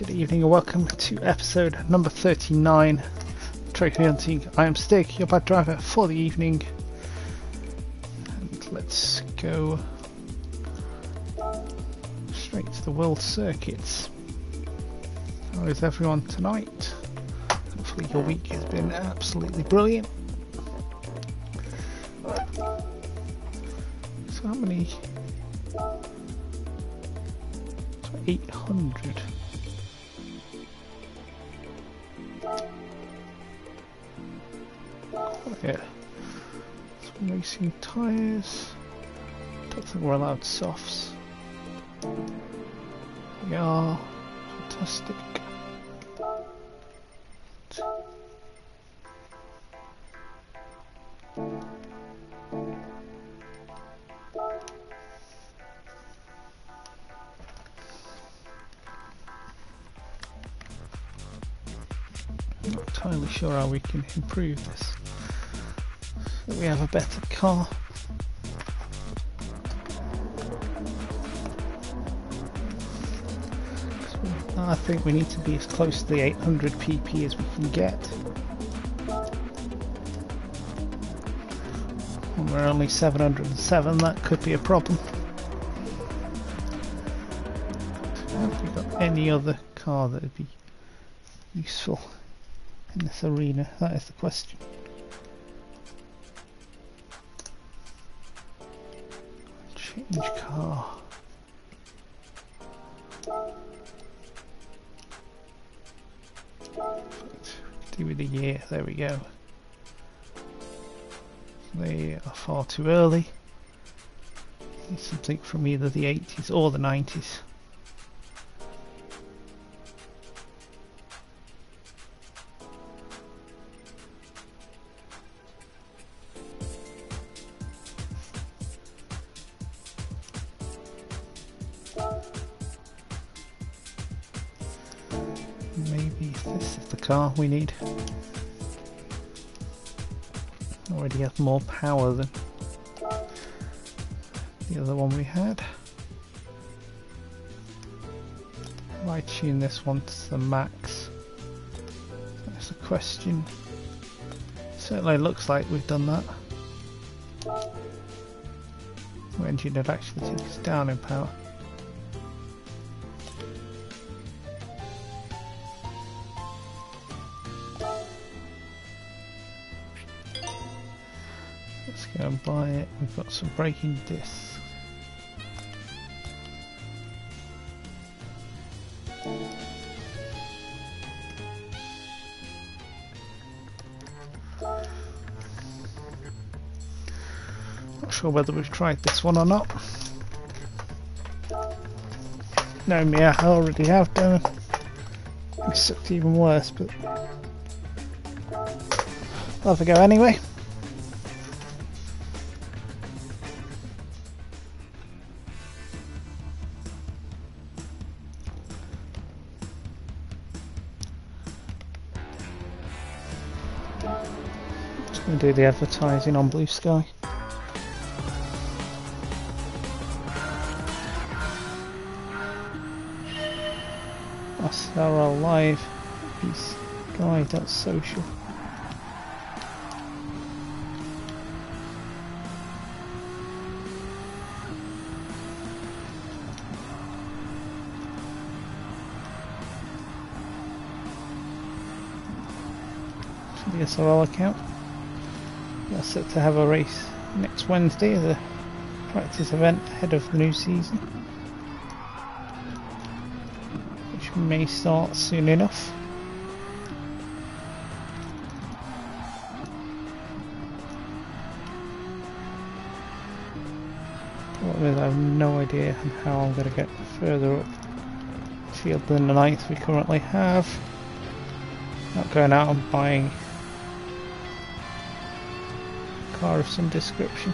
Good evening and welcome to episode number 39 Trophy Hunting. I am Stig, your bad driver for the evening. And let's go straight to the World Circuits. How is everyone tonight? Hopefully your week has been absolutely brilliant. So how many? 800. Yeah. Some racing tyres. Don't think we're allowed softs. We are. Fantastic. Not entirely sure how we can improve this. We have a better car. I think we need to be as close to the 800 pp as we can get. When we're only 707, that could be a problem. Have we got any other car that would be useful in this arena? That is the question. Oh. With the year, there we go. They are far too early. Something from either the 80s or the 90s. More power than the other one we had. Why tune this one to the max? That's the question. Certainly looks like we've done that. The engine had actually taken us down in power. We've got some breaking discs. Not sure whether we've tried this one or not. No, me, I already have done. It sucked even worse, but I'll have a go anyway. The advertising on Blue Sky. Sarah Live, Peace Guy, that's social. the SRL account. Are set to have a race next Wednesday as a practice event ahead of the new season, which may start soon enough. Problem is, I have no idea how I'm going to get further up field than the ninth we currently have. Not going out and buying car of some description.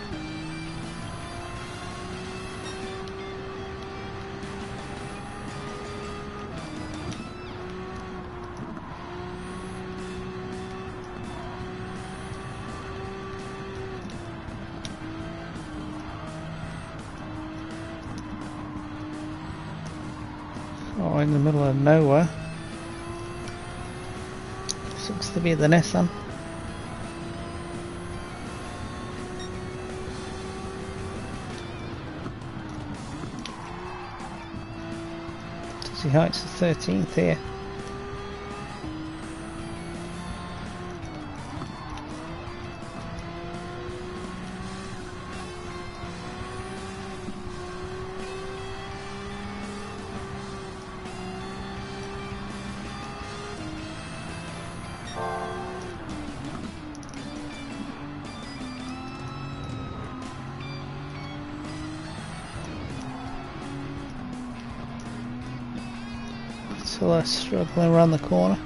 Oh, in the middle of nowhere. Seems to be the Nissan. How the 13th here. Struggling around the corner.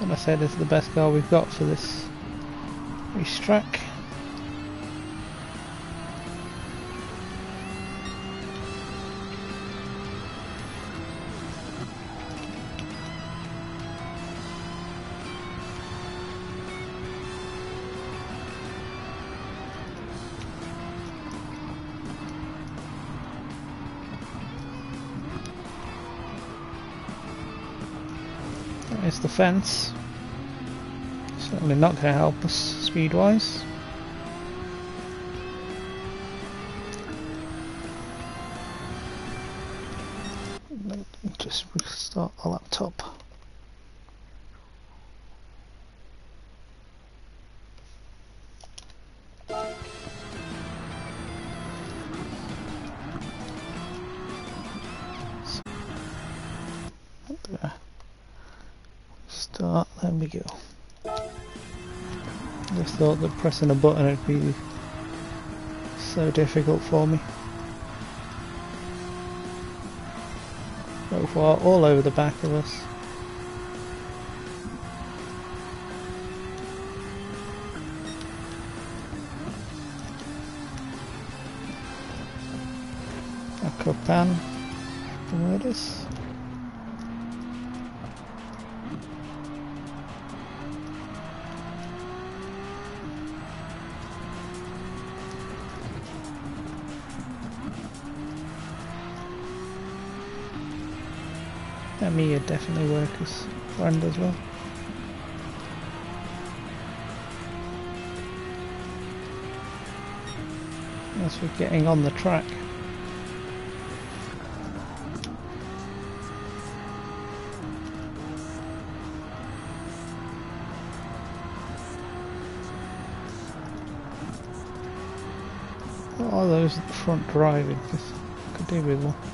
And I said it's the best car we've got for this racetrack. Fence. Certainly not going to help us speed-wise. Pressing a button—it'd be so difficult for me. So far, all over the back of us. A Copen, where it is. And definitely work as friend as well. As we're getting on the track. Are those at the front driving? Could do with one.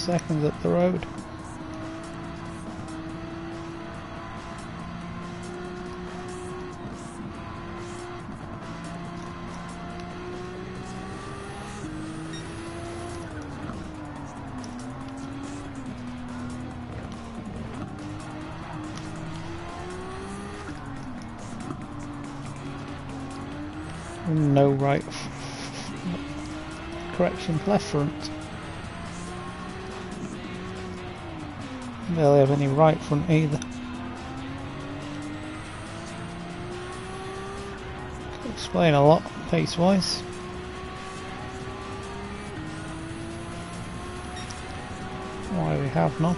Seconds up the road. no right correction left front barely have any right front either. Explain a lot pace wise. Why we have none.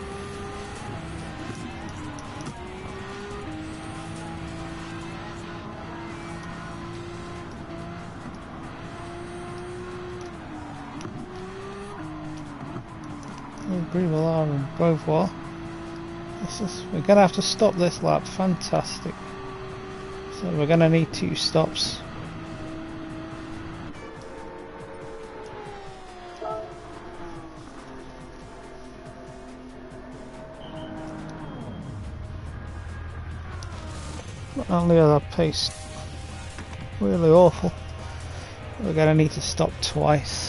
agree with Aaron both well. Is, we're going to have to stop this lap. Fantastic. So we're going to need two stops. Only our pace really awful, we're going to need to stop twice.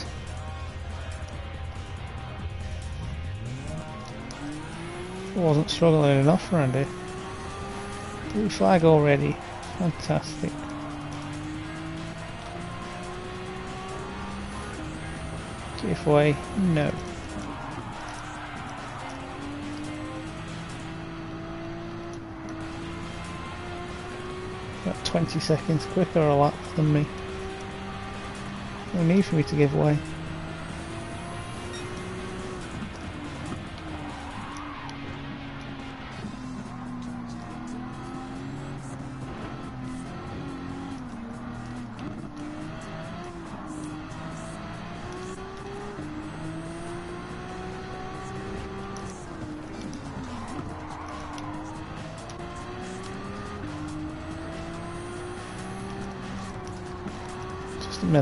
Wasn't struggling enough here. Blue flag already. Fantastic. Giveaway? No. About 20 seconds quicker a lap than me. No need for me to give away.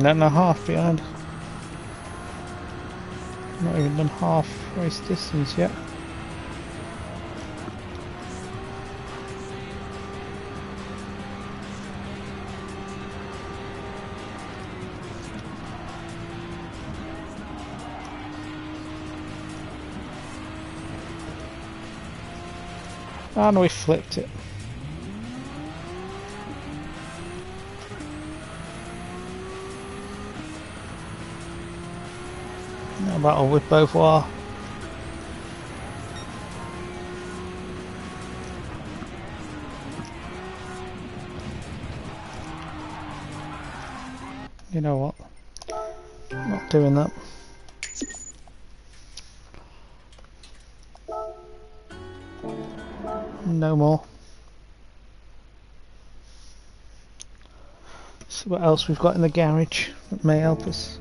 Minute and a half behind. Not even done half race distance yet. And we flipped it. Battle with Beauvoir. You know what? I'm not doing that. No more. See what else we've got in the garage that may help us.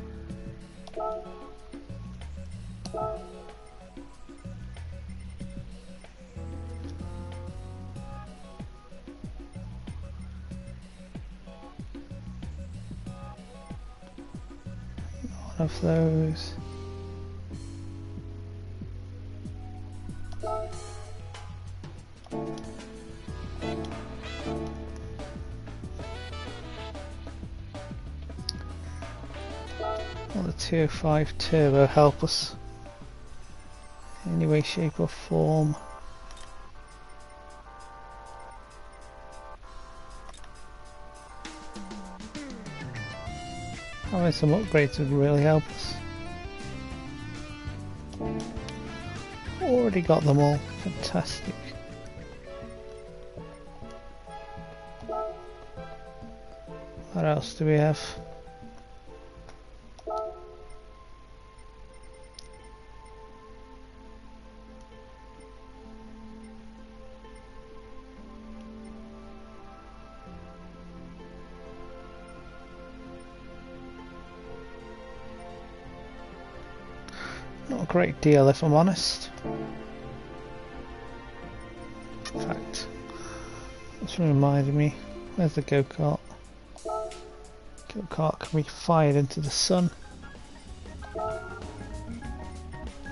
5 Turbo help us any way, shape or form? Having some upgrades would really help us. Already got them all, fantastic. What else do we have? Great deal if I'm honest. In fact, this reminded me, where's the go-kart? Go-kart can be fired into the sun.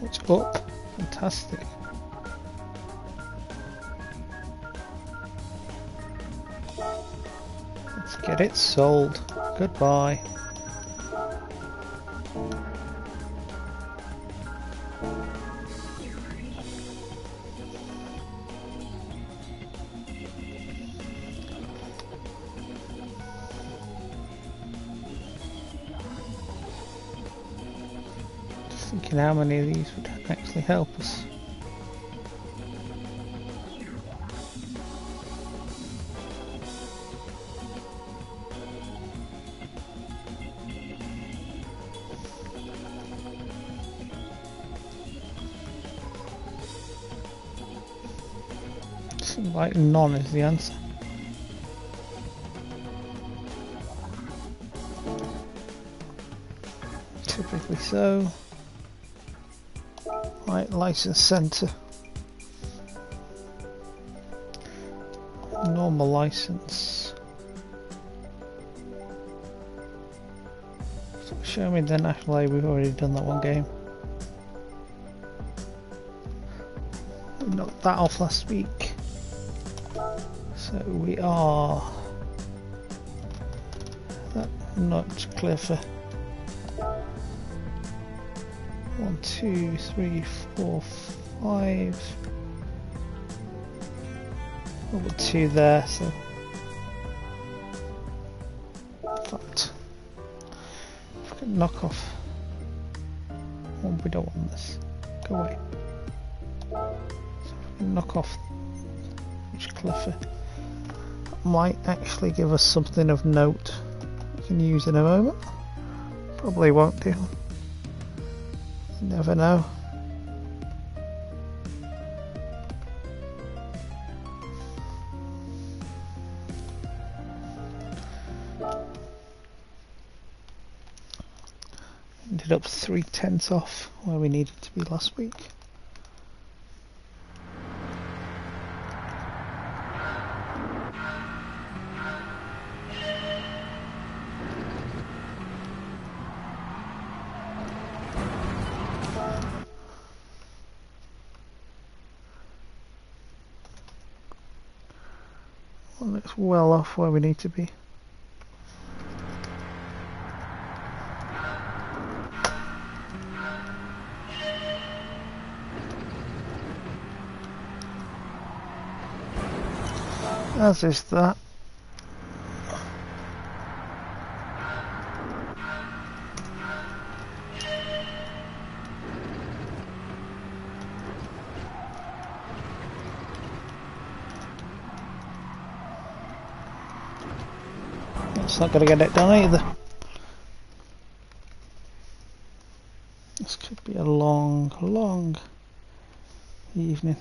It's up, fantastic. Let's get it sold. Goodbye. Many of these would actually help us. Like none is the answer. Typically so license center. Normal license. Show me the national aid, we've already done that one game. We knocked that off last week. So we are that not clear for two, three, four, five, Over two there, so. Fact, knock off. Oh, we don't want this. Go away. So knock off which Clifford might actually give us something of note we can use in a moment. Probably won't do. Never know. Ended up three tenths off where we needed to be last week. Where we need to be. As is that. Not going to get it done either. This could be a long, long evening.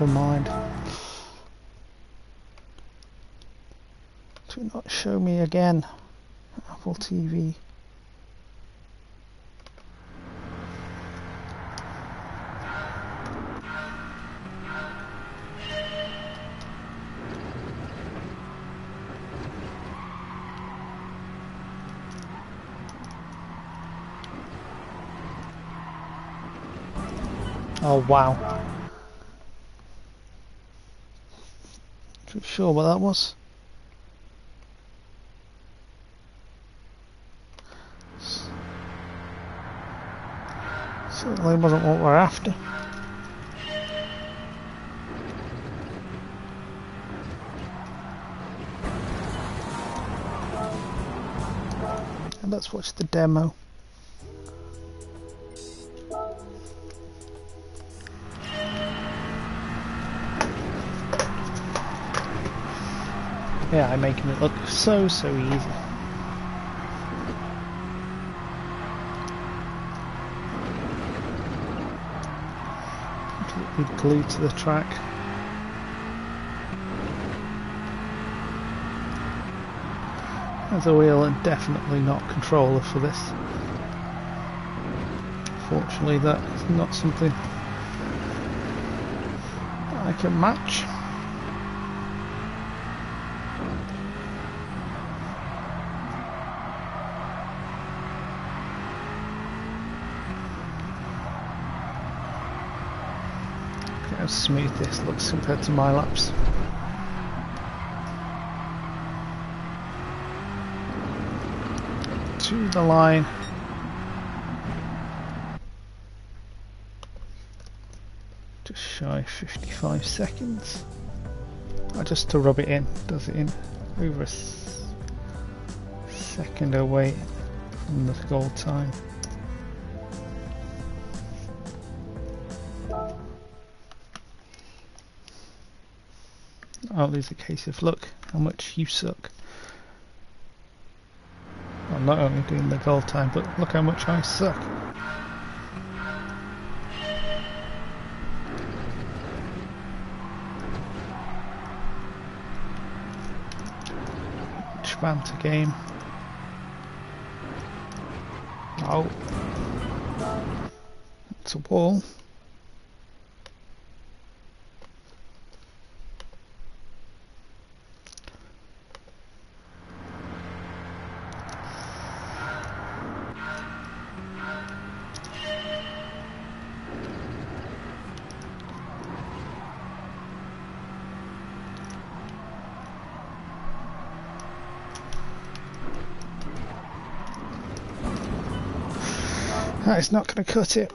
Never mind. Do not show me again. Apple TV. Oh wow. Not sure what that was. Certainly wasn't what we're after. And let's watch the demo. Yeah, I'm making it look so, so easy. Completely glued to the track. A wheel and definitely not controller for this. Fortunately that is not something I can match. how smooth this looks compared to my laps. To the line. Just shy 55 seconds. Oh, just to rub it in, does it in over a second away from the goal time. There's a case of look how much you suck. I'm not only doing the goal time, but look how much I suck. Banter game? Oh, it's a wall. That's not going to cut it.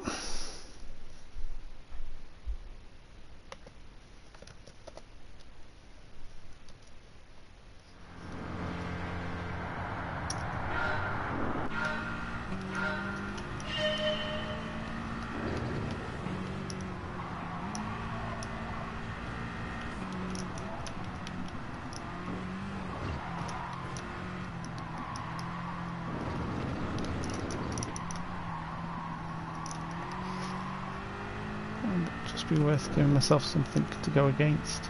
Just be worth giving myself something to go against.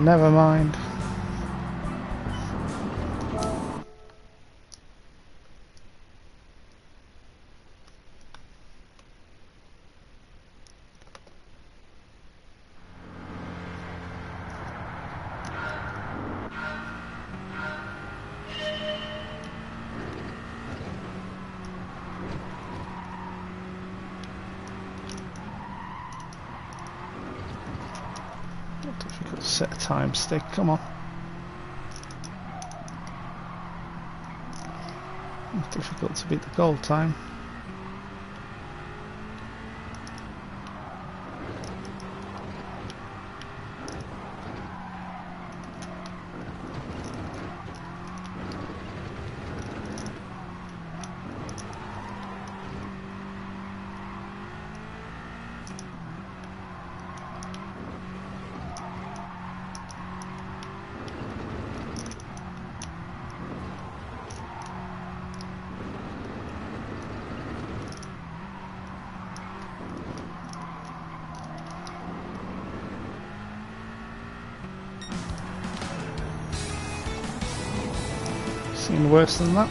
Never mind. Stick, come on. Difficult to beat the goal time. Seen worse than that.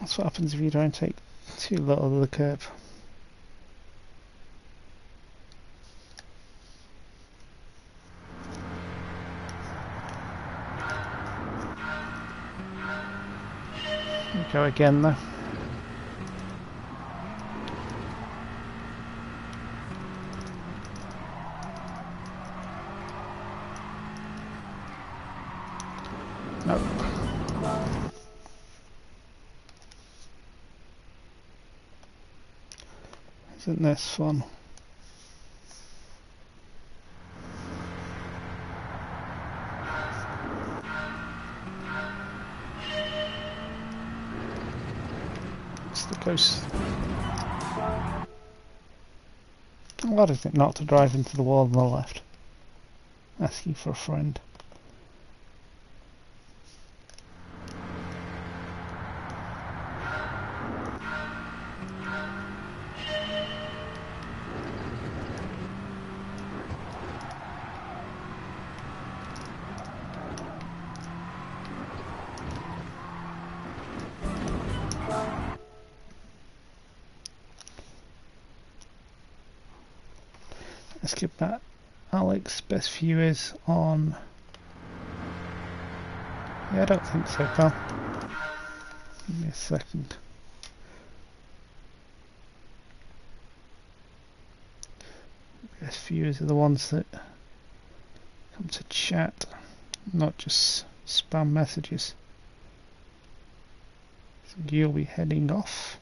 That's what happens if you don't take too little of the curve. Go again though. Nope. Isn't this fun? The. What is it not to drive into the wall on the left? Asking for a friend. Best viewers on. Yeah, I don't think so, pal. Give me a second. Best viewers are the ones that come to chat, not just spam messages. So you'll be heading off.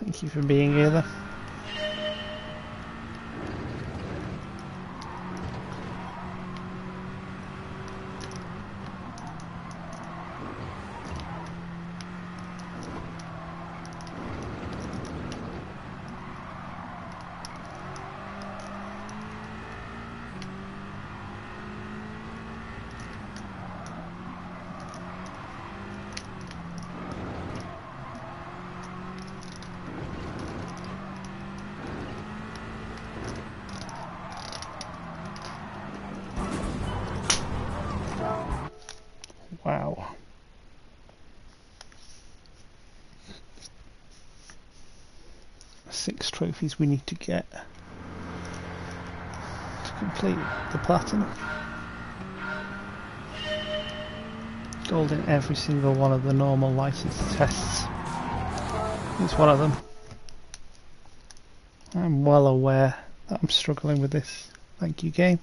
Thank you for being here. Then. six trophies we need to get to complete the platinum. Gold in every single one of the normal license tests. It's one of them. I'm well aware that I'm struggling with this. Thank you, game.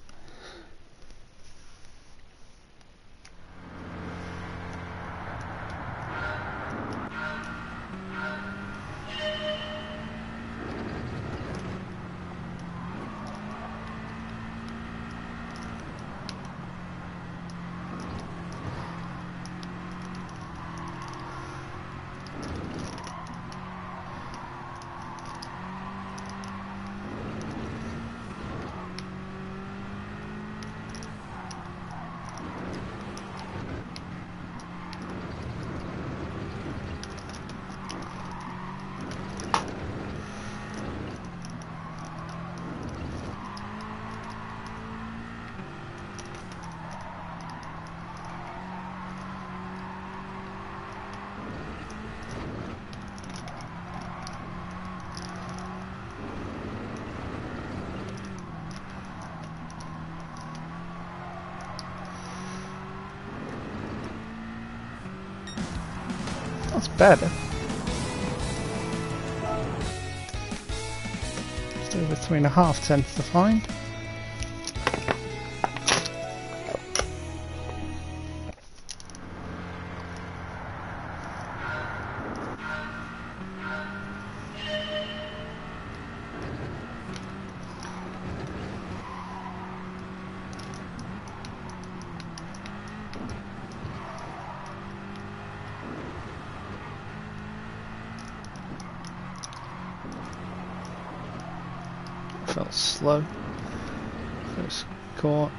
Just over three and a half tenths to find.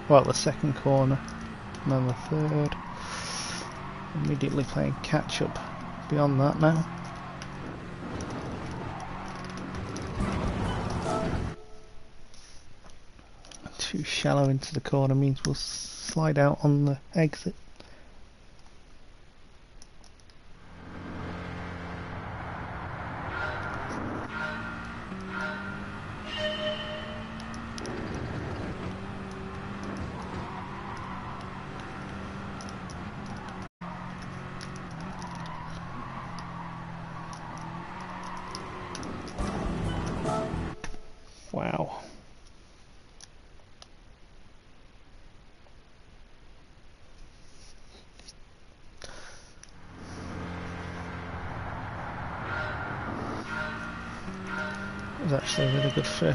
Well, the second corner, and then the third. Immediately playing catch up beyond that now. Too shallow into the corner means we'll slide out on the exit.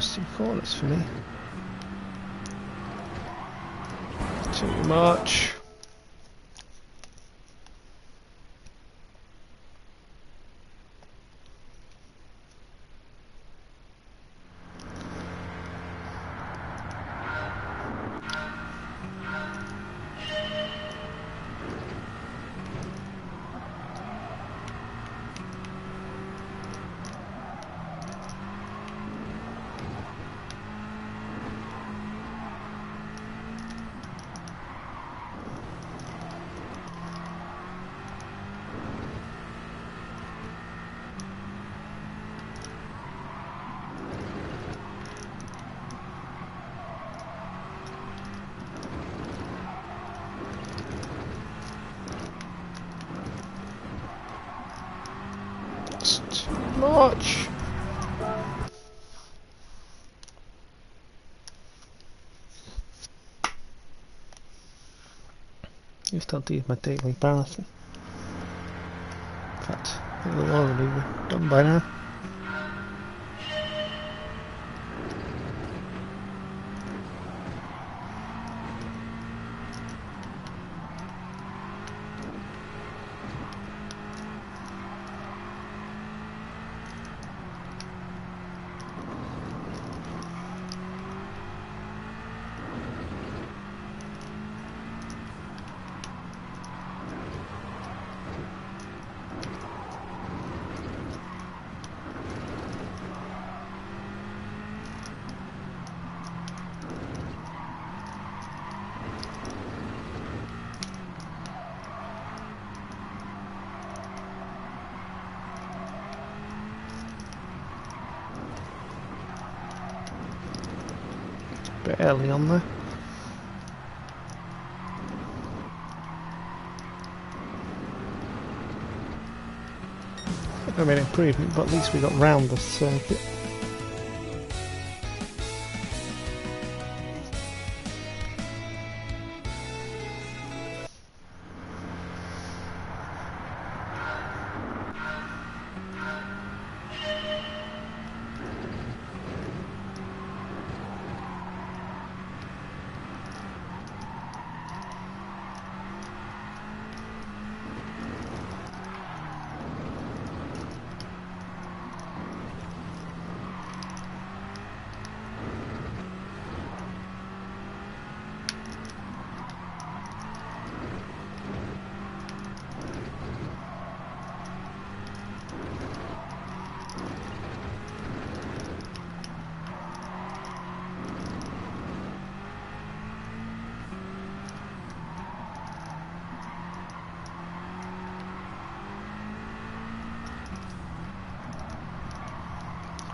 Two corners for me. Too much. That's too much. Done these my daily. In fact, they'll already done by now. Improvement, but at least we got round the circuit.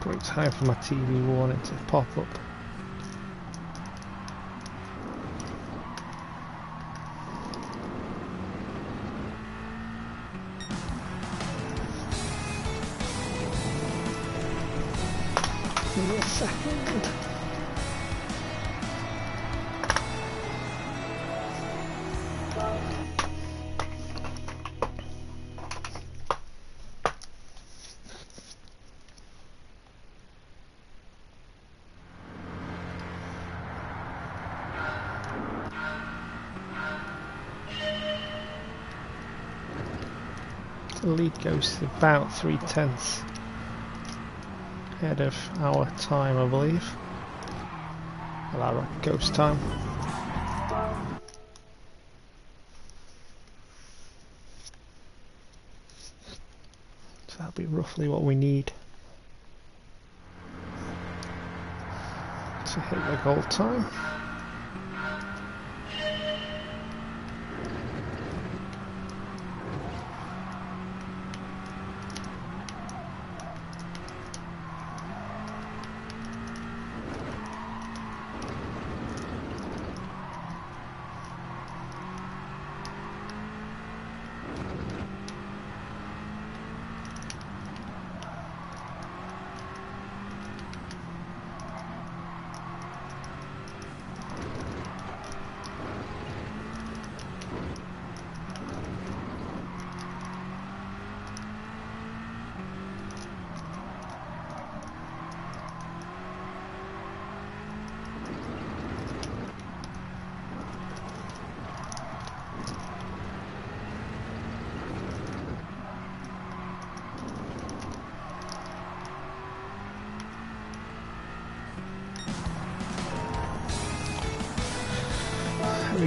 Great time for my TV warning to pop up. Lead goes to about three tenths ahead of our time, I believe. Well, our ghost time. So that'll be roughly what we need to hit the goal time.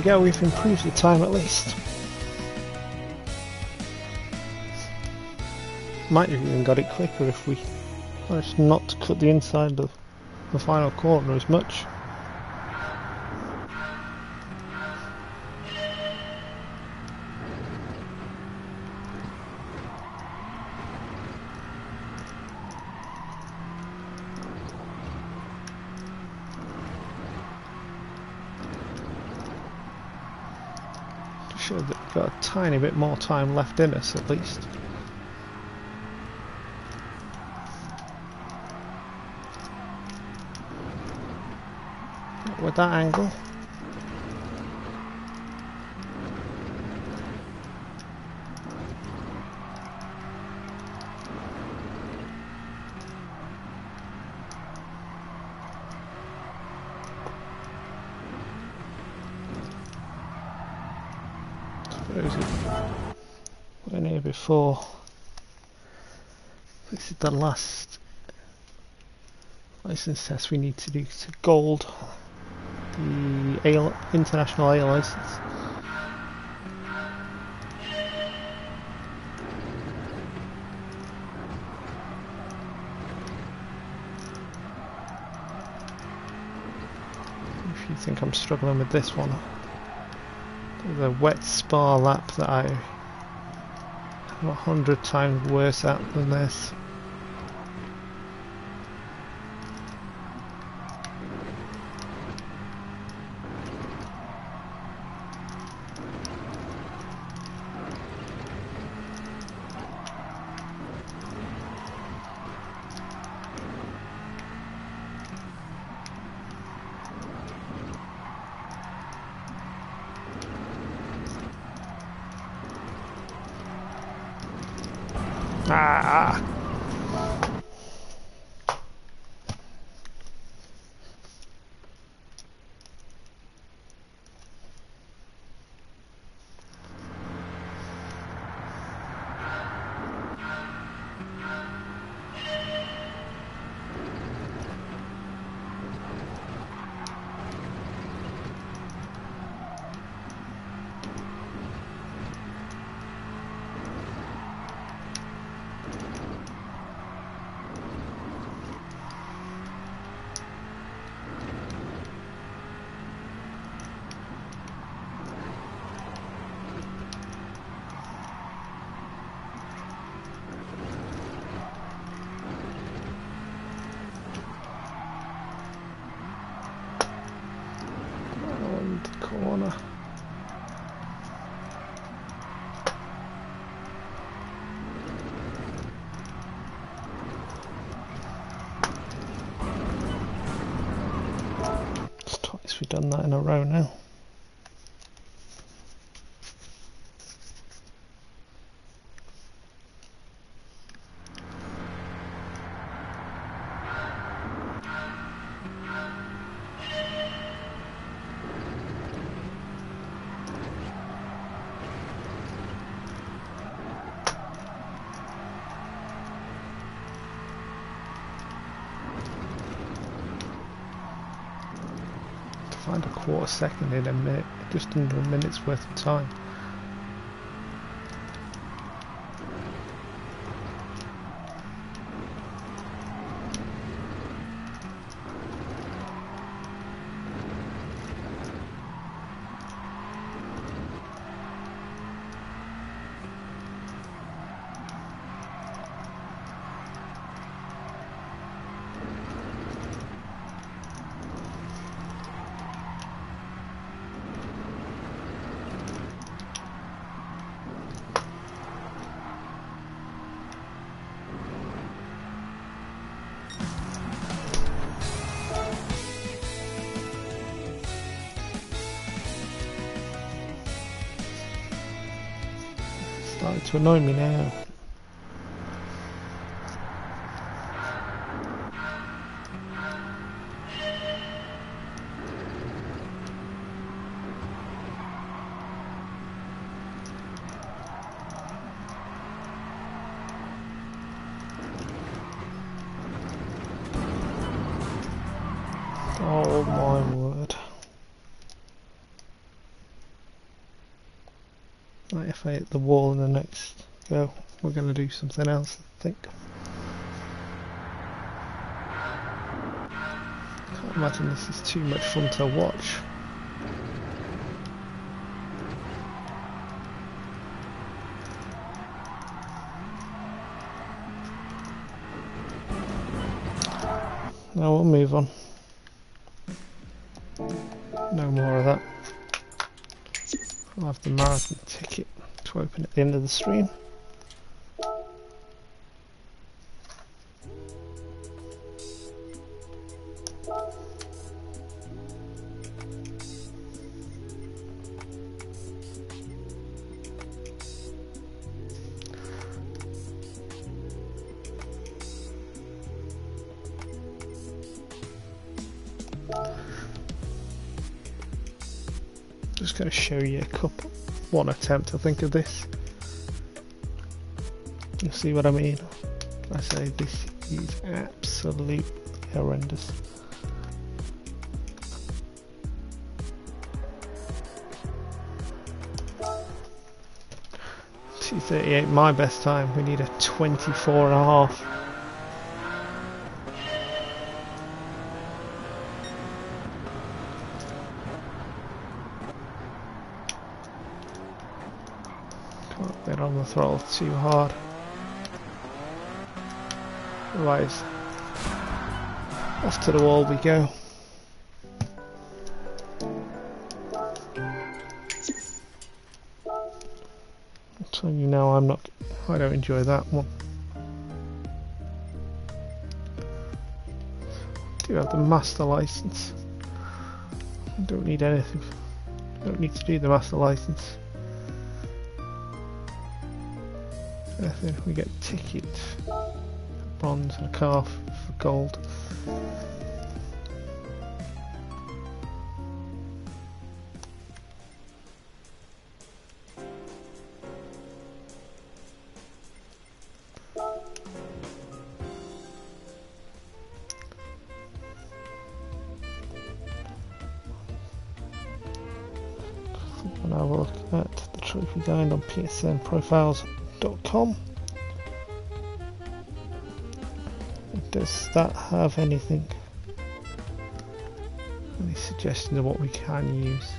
We go, we've improved the time at least. Might have even got it quicker if we managed not to cut the inside of the final corner as much. Bit more time left in us at least. With that angle. Suppose we've been here before. This is the last license test we need to do to gold the ale, international A license. If you think I'm struggling with this one, a wet spa lap that I am a hundred times worse at than this. Row now. To find a quarter second in a minute, just under a minute's worth of time. Starting to annoy the wall in the next go, we're going to do something else, I think. Can't imagine this is too much fun to watch. Now we'll move on. At the end of the stream. One attempt to think of this. You see what I mean? I say this is absolutely horrendous. Two thirty-eight, my best time. We need a twenty-four and a half. Can't get on the throttle too hard. Otherwise, off to the wall we go. So you know I'm not, I don't enjoy that one. Do have the master license. I don't need anything. Don't need to do the master license. We get ticket, bronze and a calf for gold. And I will look at the trophy guide on Does that have anything? Any suggestions of what we can use?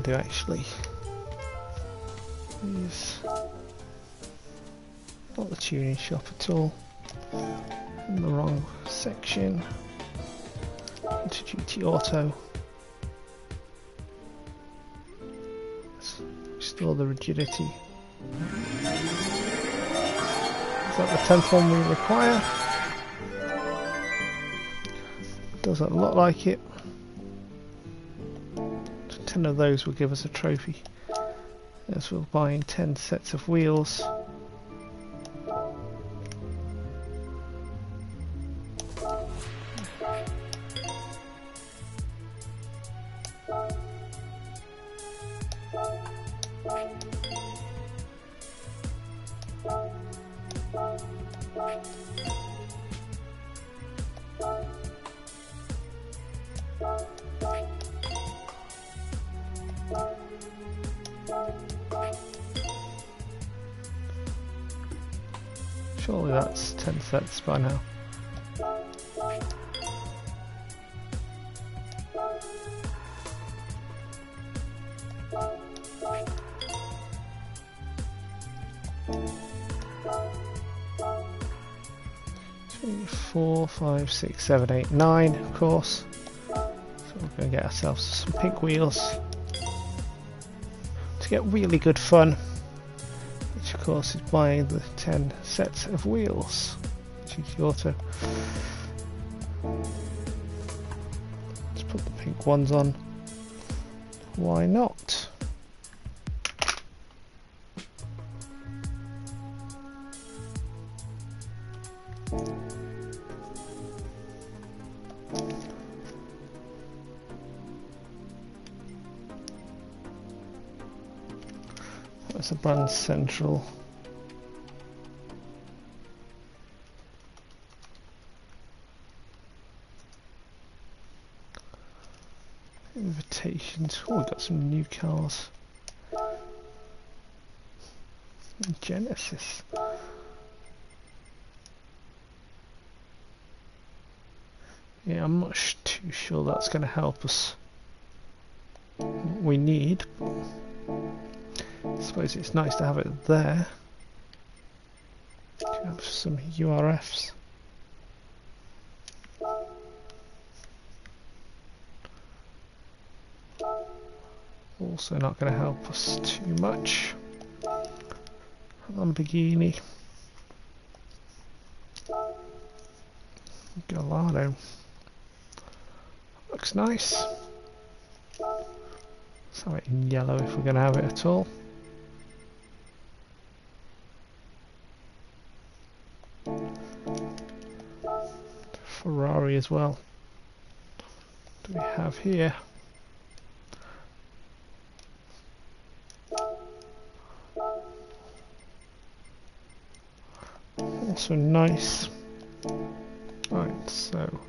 Can do actually. Use not the tuning shop at all. In the wrong section. Into GT Auto. Let's restore the rigidity. Is that the tenth one we require? Doesn't look like it. 10 of those will give us a trophy. As we're buying 10 sets of wheels 10 sets by now. Three, four, five, six, seven, eight, nine, of course. So we're going to get ourselves some pink wheels to get really good fun which of course is buying the 10 sets of wheels GT Auto let's put the pink ones on why not That's a brand central. Some new cars. Genesis. Yeah, I'm not too sure that's going to help us. we need. I suppose it's nice to have it there. Have some URFs. Also not going to help us too much. Lamborghini. Gallardo. Looks nice. Let's have it in yellow if we're going to have it at all. Ferrari as well. Do we have here? Also nice. Right, so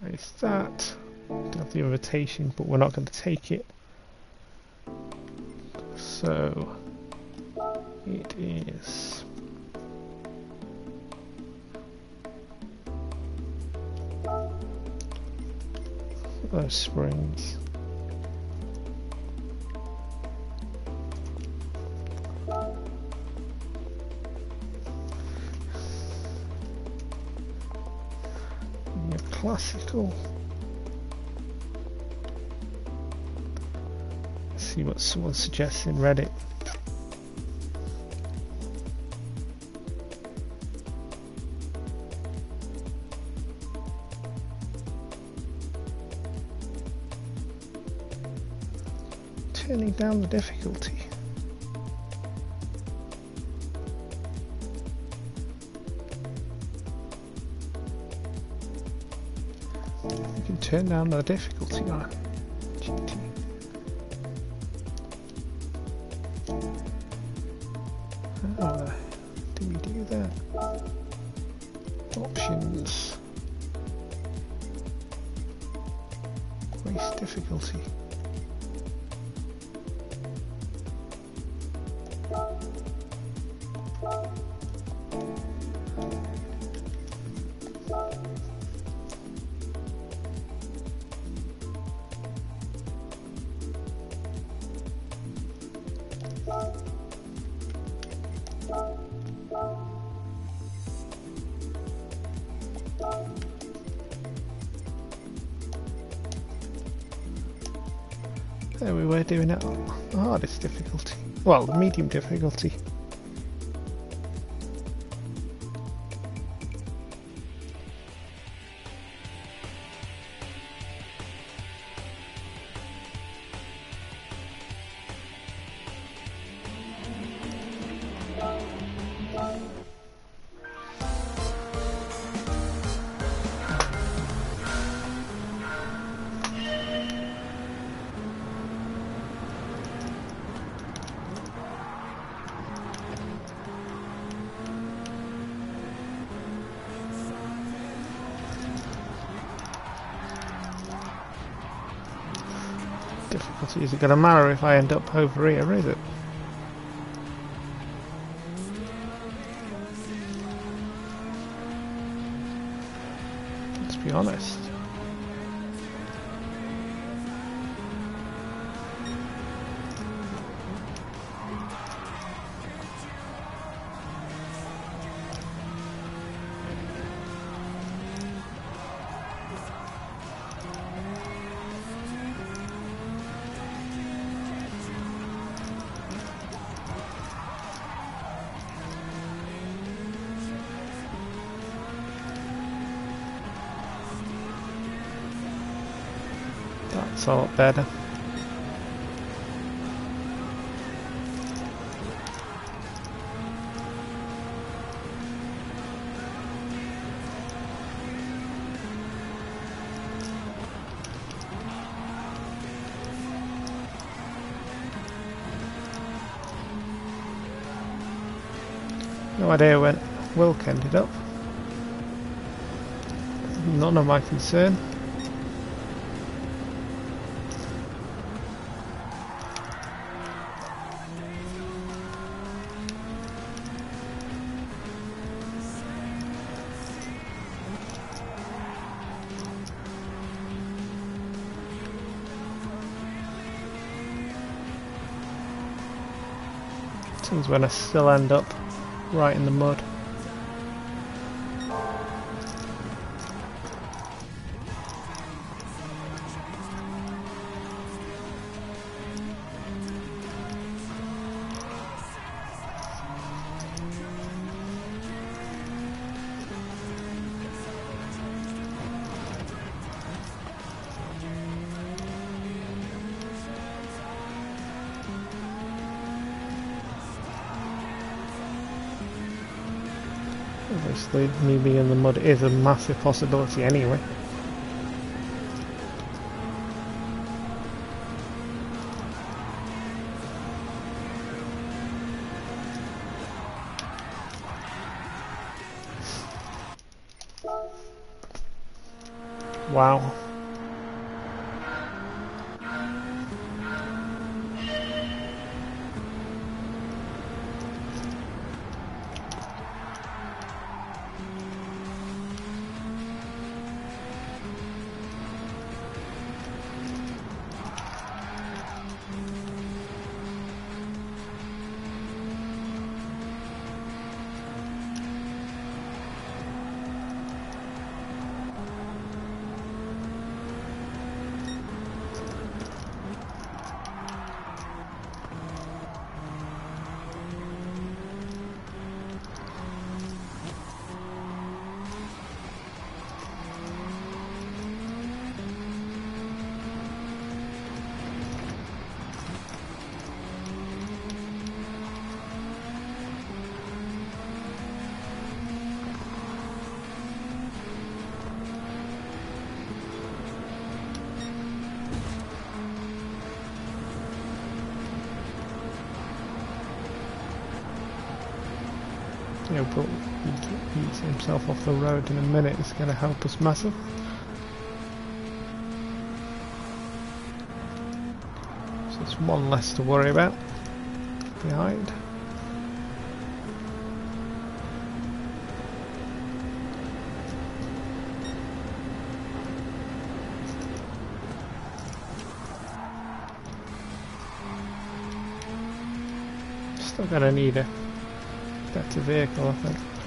there's that. We have the invitation, but we're not going to take it. So it is those springs. Classical. Let's see what someone suggests in Reddit. Turning down the difficulty. Turn down the difficulty on doing it on the hardest difficulty. Well, medium difficulty. Going to matter if I end up over here, is it? No idea when Wilk ended up. None of my concern. When I still end up right in the mud. Obviously, me being in the mud is a massive possibility anyway. The road in a minute. It's going to help us massive. So there's one less to worry about behind. Still gonna need a better vehicle, I think.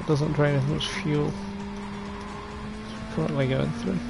That doesn't drain as much fuel we're currently going through.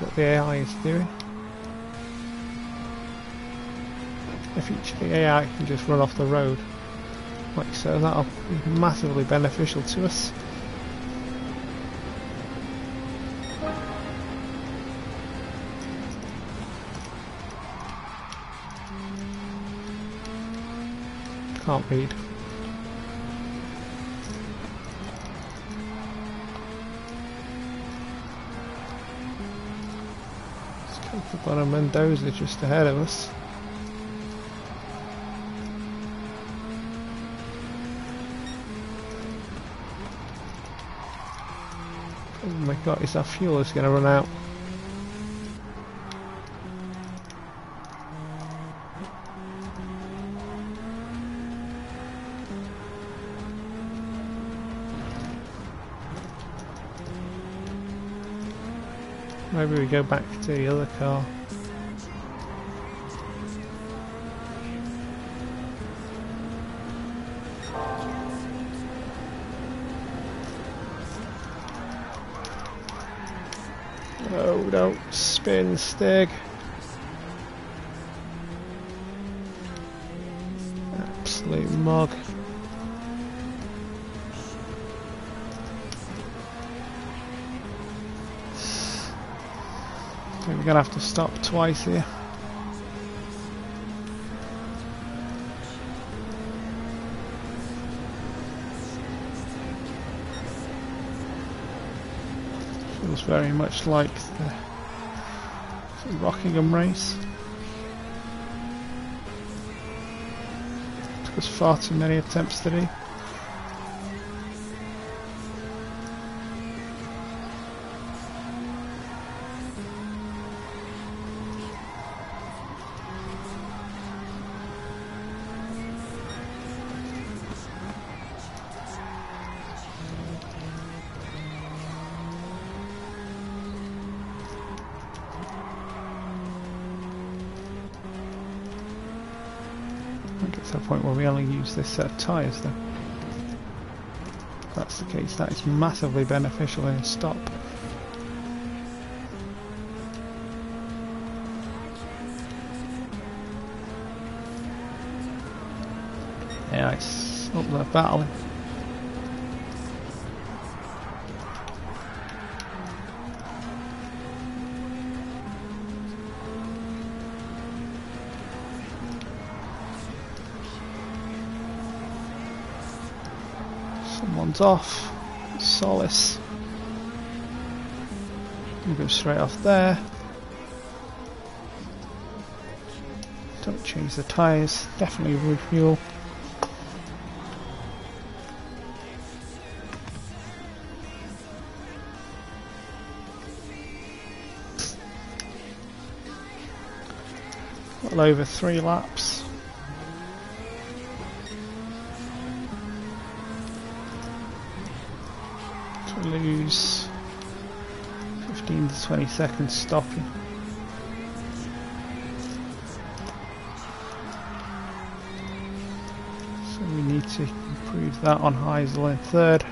What the AI is doing. If each AI can just run off the road, like so, that'll be massively beneficial to us. Can't read. Got a Mendoza just ahead of us. Oh my god, is our fuel is going to run out? Maybe we go back to the other car. Oh, don't spin, Stig. Gonna have to stop twice here. Feels very much like the Rockingham race. Took us far too many attempts to we only use this set of tyres then. If that's the case, that is massively beneficial in a stop. Yeah, it's up there battling. Off. Solace. Go straight off there. Don't change the tyres. Definitely refuel. Well over three laps. 20 seconds stopping. So we need to improve that on Heisel in third.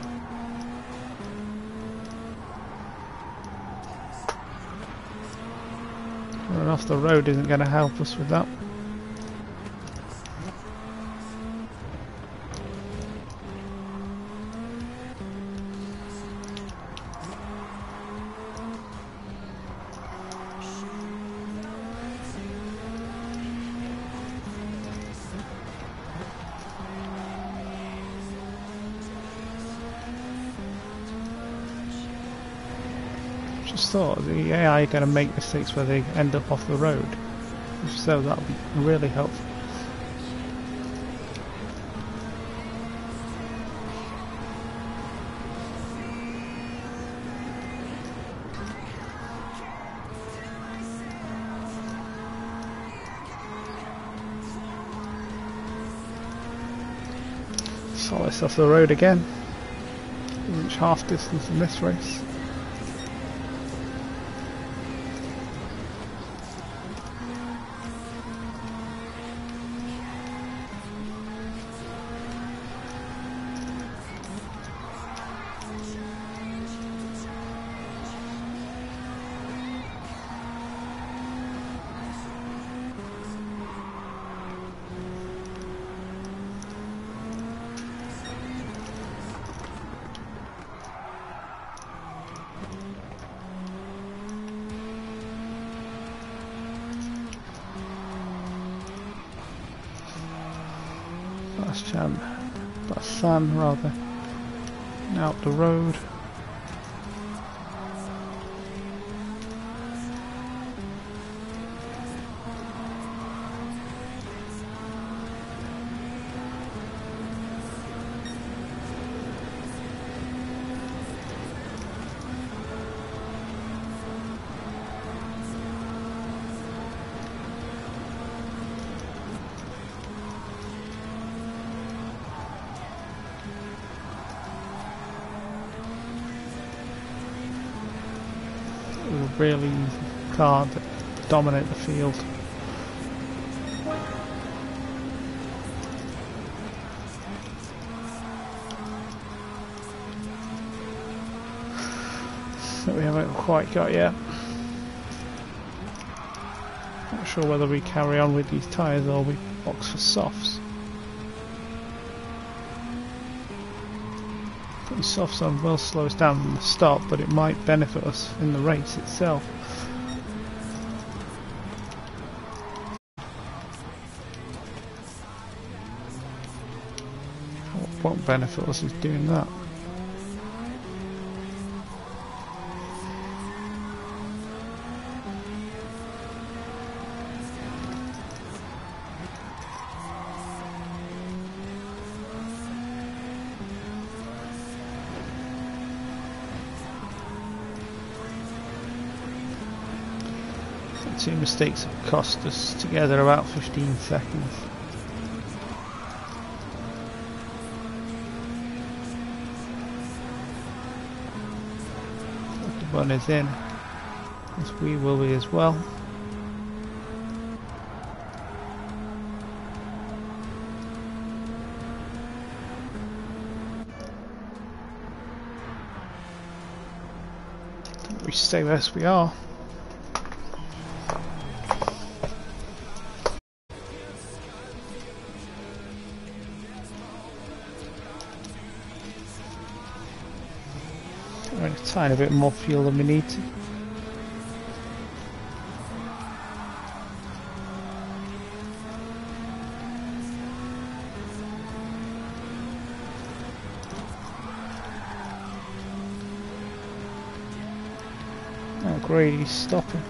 Running off the road isn't going to help us with that. The AI going to make mistakes where they end up off the road. So that would be really helpful. Solace off the road again. Reach half distance in this race. Can't dominate the field. We haven't quite got yet. Not sure whether we carry on with these tyres or we box for softs. Putting softs on will slow us down from the start, but it might benefit us in the race itself. Benefit us is doing that. two mistakes have cost us together about 15 seconds. The one is in, as we will be as well. We stay as we are. Tiny bit more fuel than we need to. Oh great, he's stopping.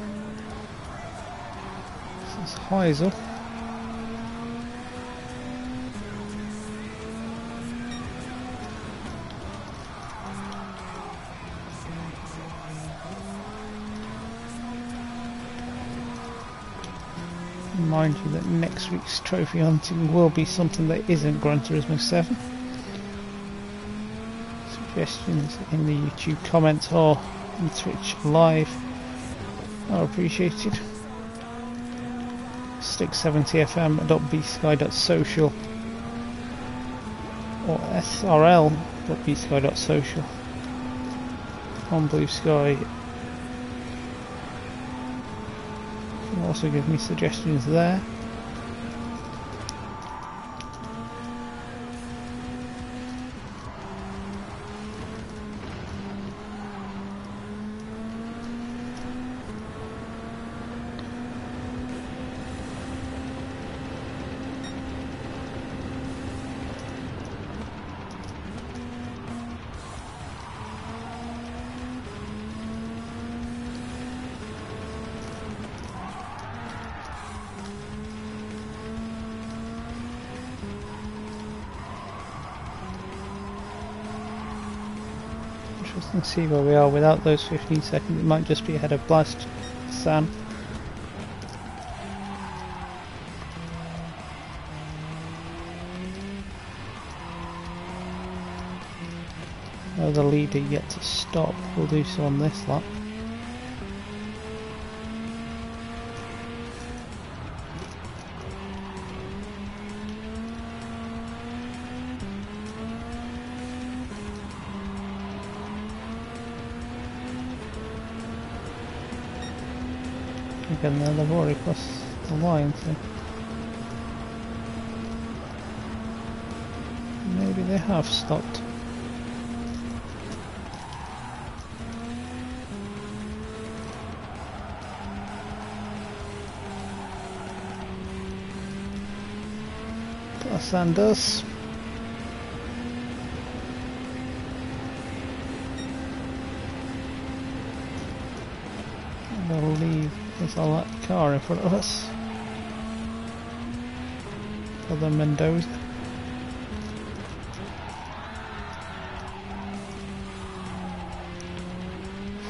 This is Heisel. Remind you that next week's trophy hunting will be something that isn't Gran Turismo 7. Suggestions in the YouTube comments or in Twitch live are appreciated. Stick70fm.bsky.social or srl.bsky.social on Bluesky. You can also give me suggestions there. Interesting to see where we are without those 15 seconds. It might just be ahead of Blast Sam. The leader yet to stop. We'll do so on this lap. Already crossed the line, so maybe they have stopped. Sanders. They'll leave with all that car in front of us. For the Mendoza.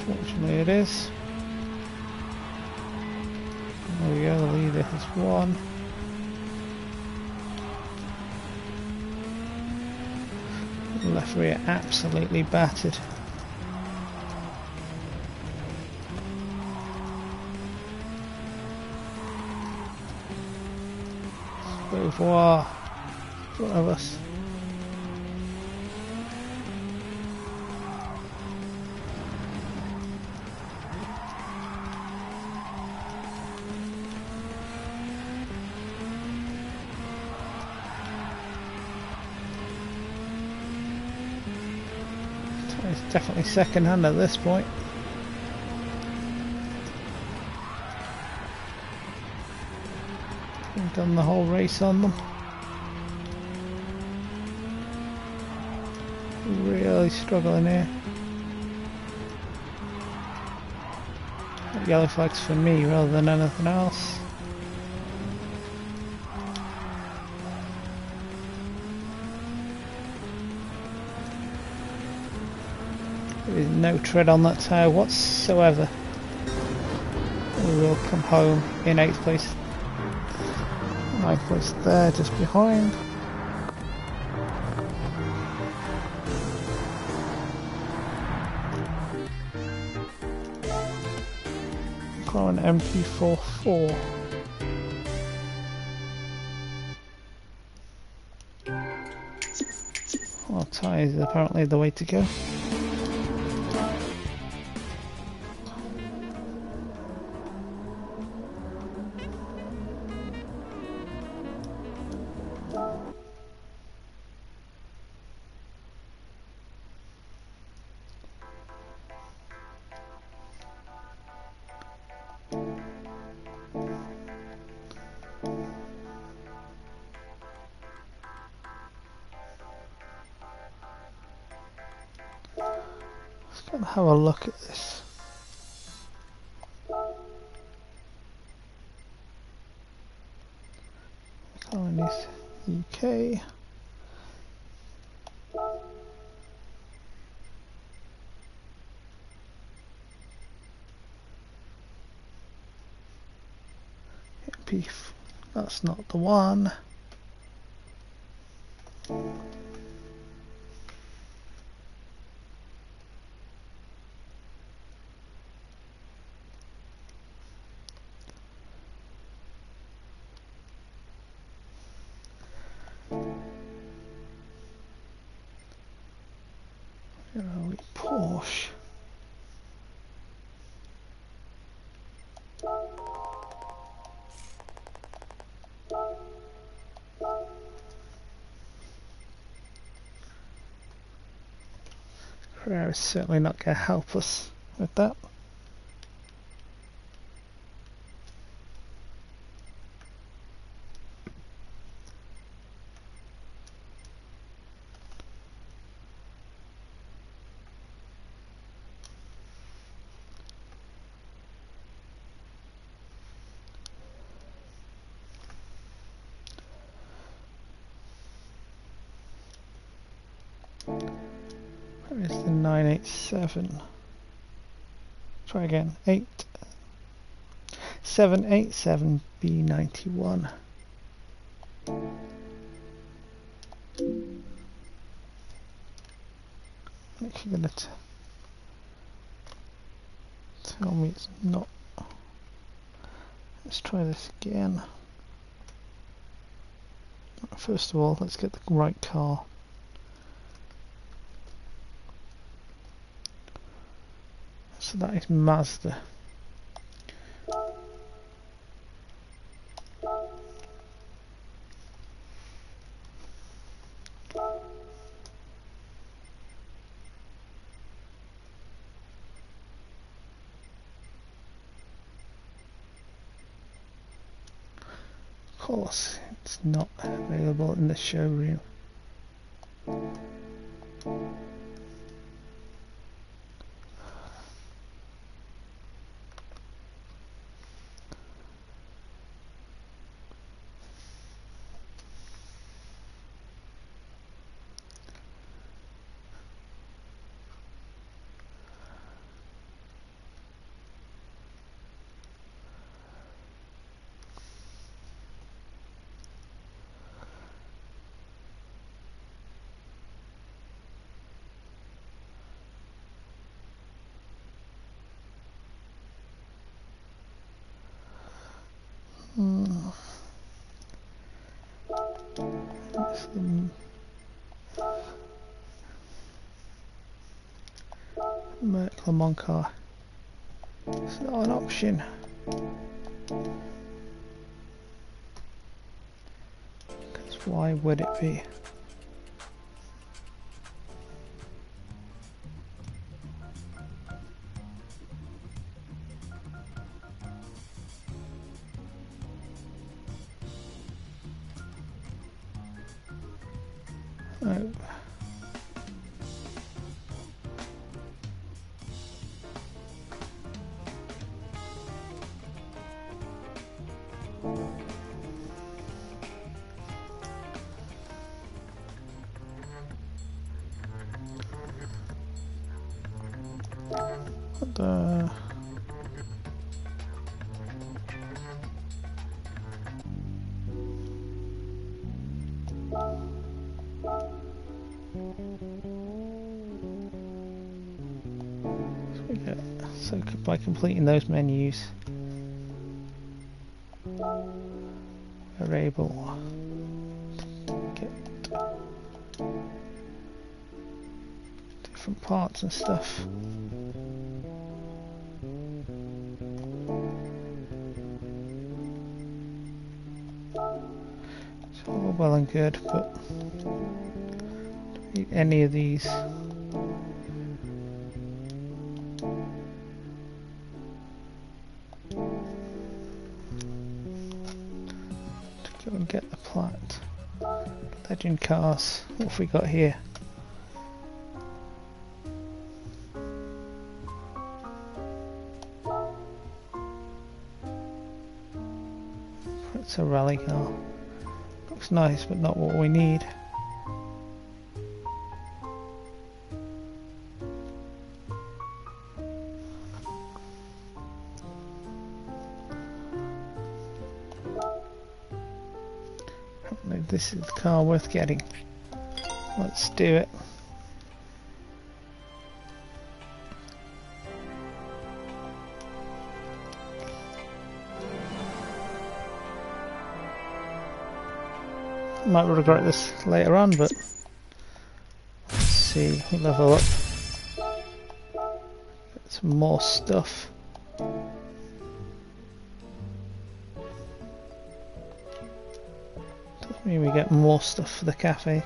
Fortunately it is. There we go, the leader has won. left rear absolutely battered. Front of us. It's definitely second hand at this point. Done the whole race on them. Really struggling here. Yellow flags for me rather than anything else. There is no tread on that tyre whatsoever. We will come home in 8th place. 9th place there, just behind. McLaren MP44. Well, tyres is apparently the way to go. That's not the one. Porsche. Carrera is certainly not going to help us with that. Where is the 987? Try again. 8 787 B91. Actually gonna tell me it's not. Let's try this again. First of all, let's get the right car. So that is Mazda. Of course, it's not available in the showroom. Merc Le It's not an option. Because why would it be? Completing those menus, we're able get different parts and stuff. It's all well and good, but need any of these. Legend cars. What have we got here? It's a rally car. Looks nice, but not what we need. This is the car worth getting. Let's do it. Might regret this later on, but let's see. Level up. Get some more stuff. Doesn't we get more stuff for the cafe.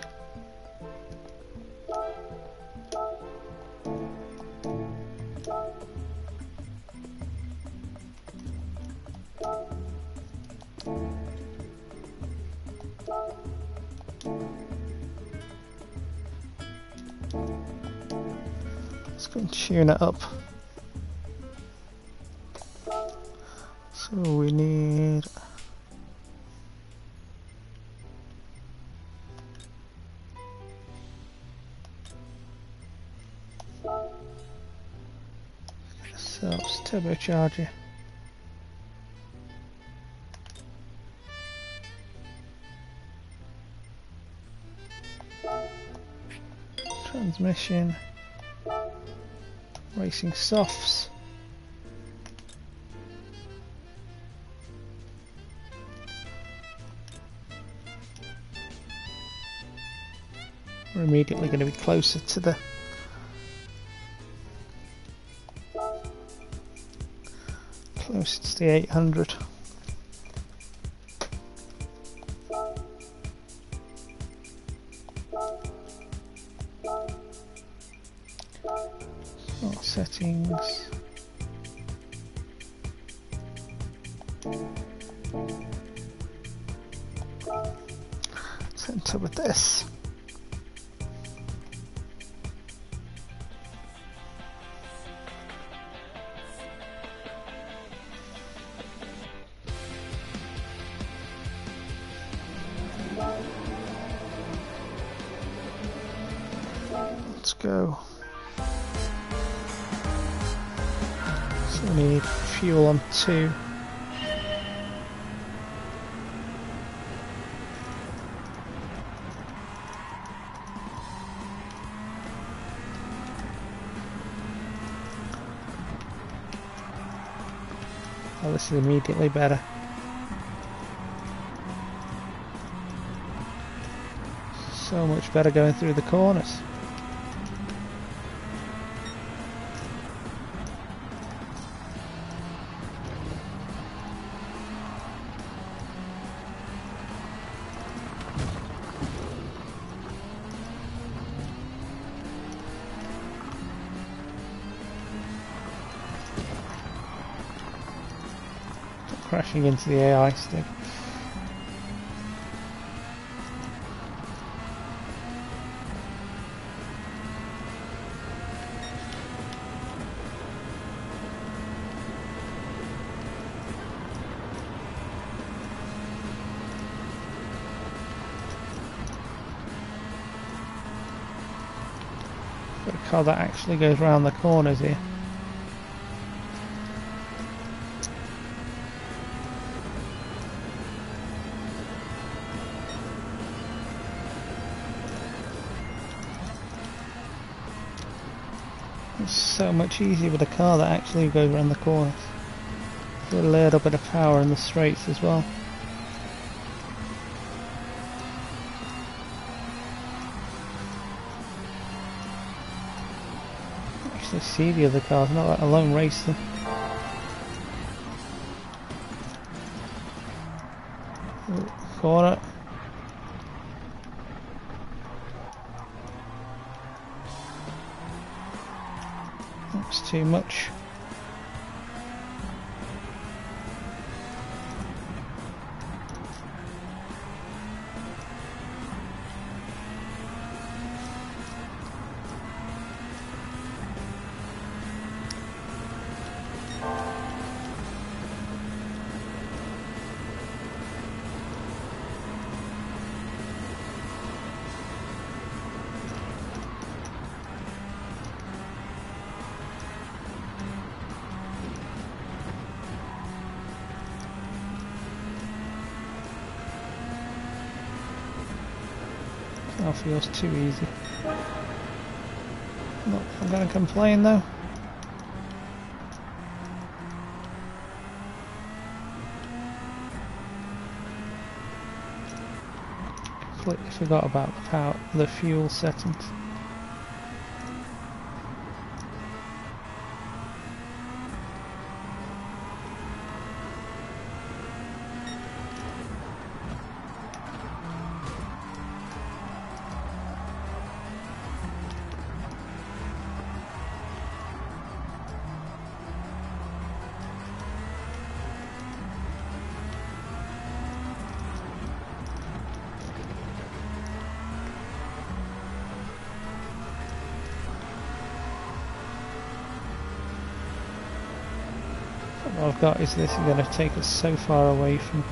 Let's go and tune it up. Turbocharger. Transmission. Racing softs. We're immediately going to be closer to the 6800 Immediately better. So much better going through the corners. Into the AI stick. A car that actually goes round the corners here. So much easier with a car that actually goes around the corners. A little bit of power in the straights as well. Actually see the other cars, not let alone race them. That's too much. Feels too easy. Not I'm gonna complain though. Completely forgot about the power the fuel settings. Got is this is going to take us so far away from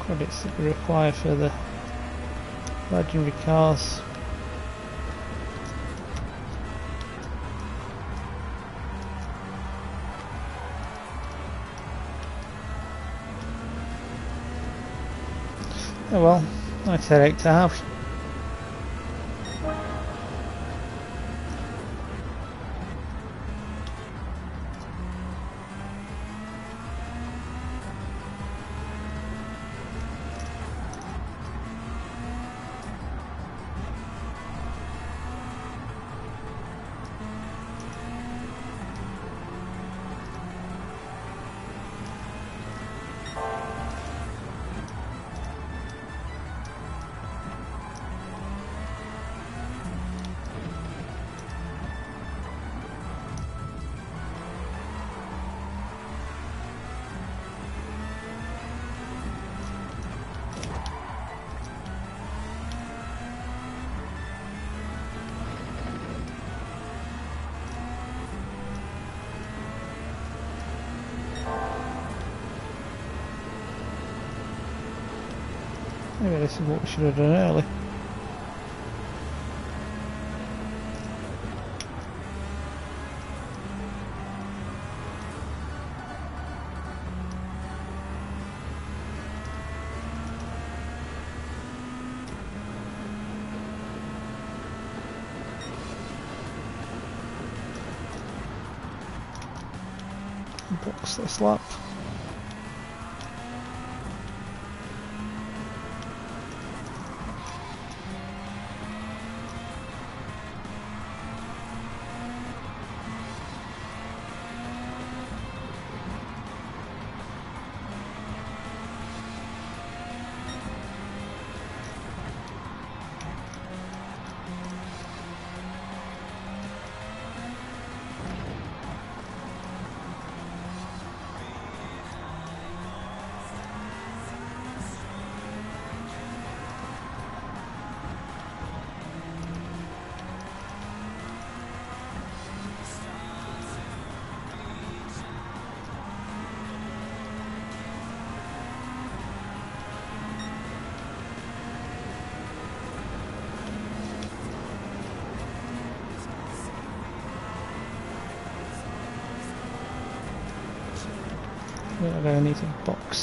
credits that we require for the legendary cars. Oh well, nice headache to have. Should have done early.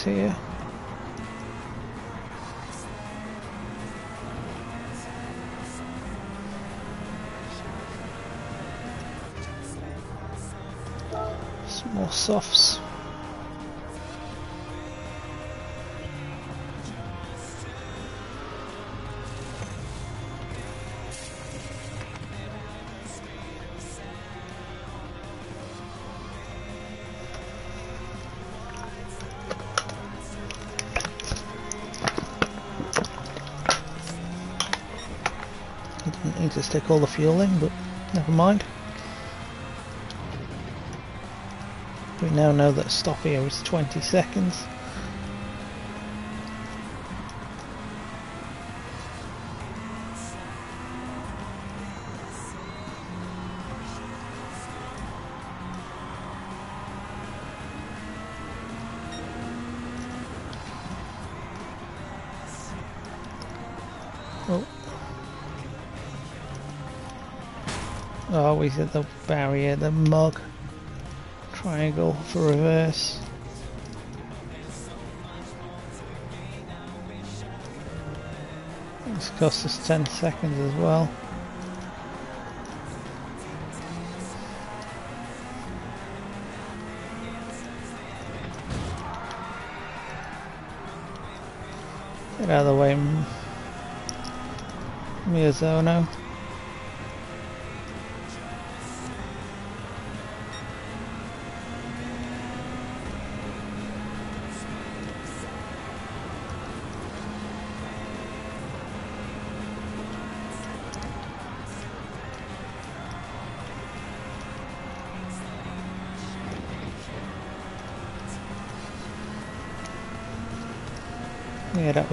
Here. Some more softs. Stick all the fuel in, but never mind. We now know that stop here is 20 seconds. We hit the barrier, the mug. Triangle for reverse. This cost us 10 seconds as well. Get out of the way, Miyazono.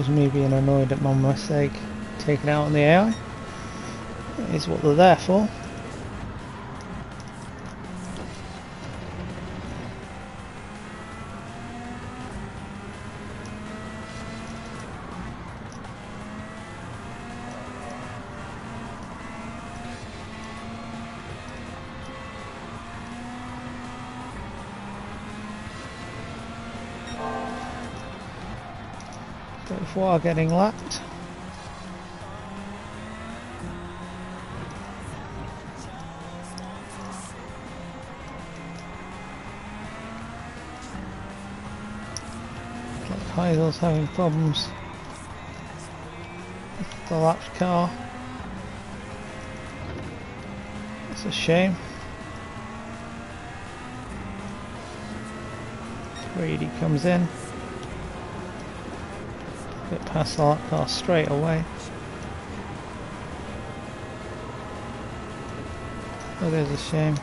Was me being annoyed at my mistake. Taking out on the AI. Is what they're there for. Are getting lapped. Heisel's having problems with the lapped car. It's a shame. Grady comes in. Past the lap car straight away. Oh, that is a shame.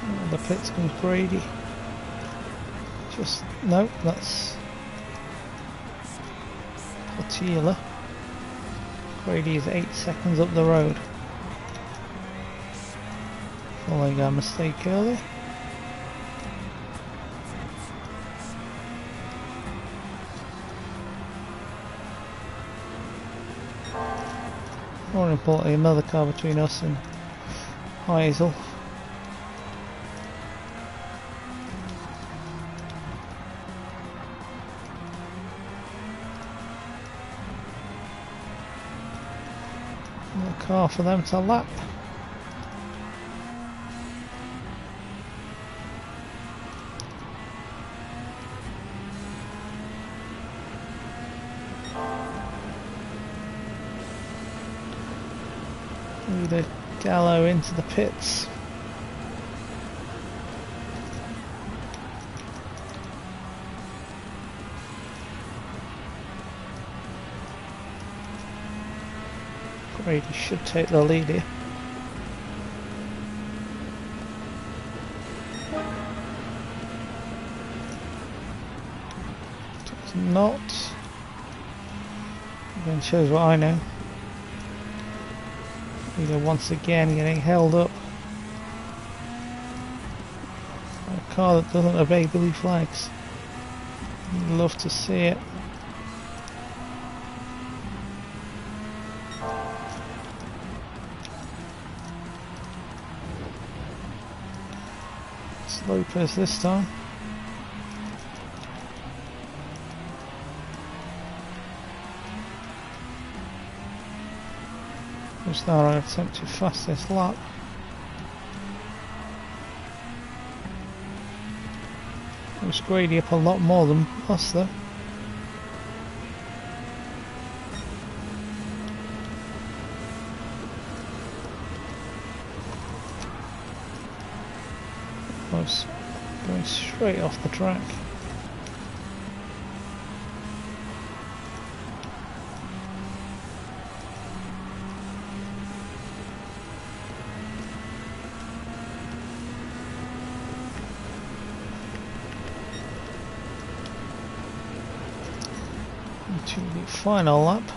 Oh, the pits Grady. Just, no, that's Patila. Grady is 8 seconds up the road. Following our mistake early. More importantly, another car between us and Heisel. Car for them to lap. Gallo into the pits. Brady should take the lead here. Does not. Again shows what I know. Either once again getting held up. A car that doesn't obey blue flags. Love to see it. Lopez this time. Just now I attempt to fastest lap. It was Grady up a lot more than us though. was going straight off the track. Final lap.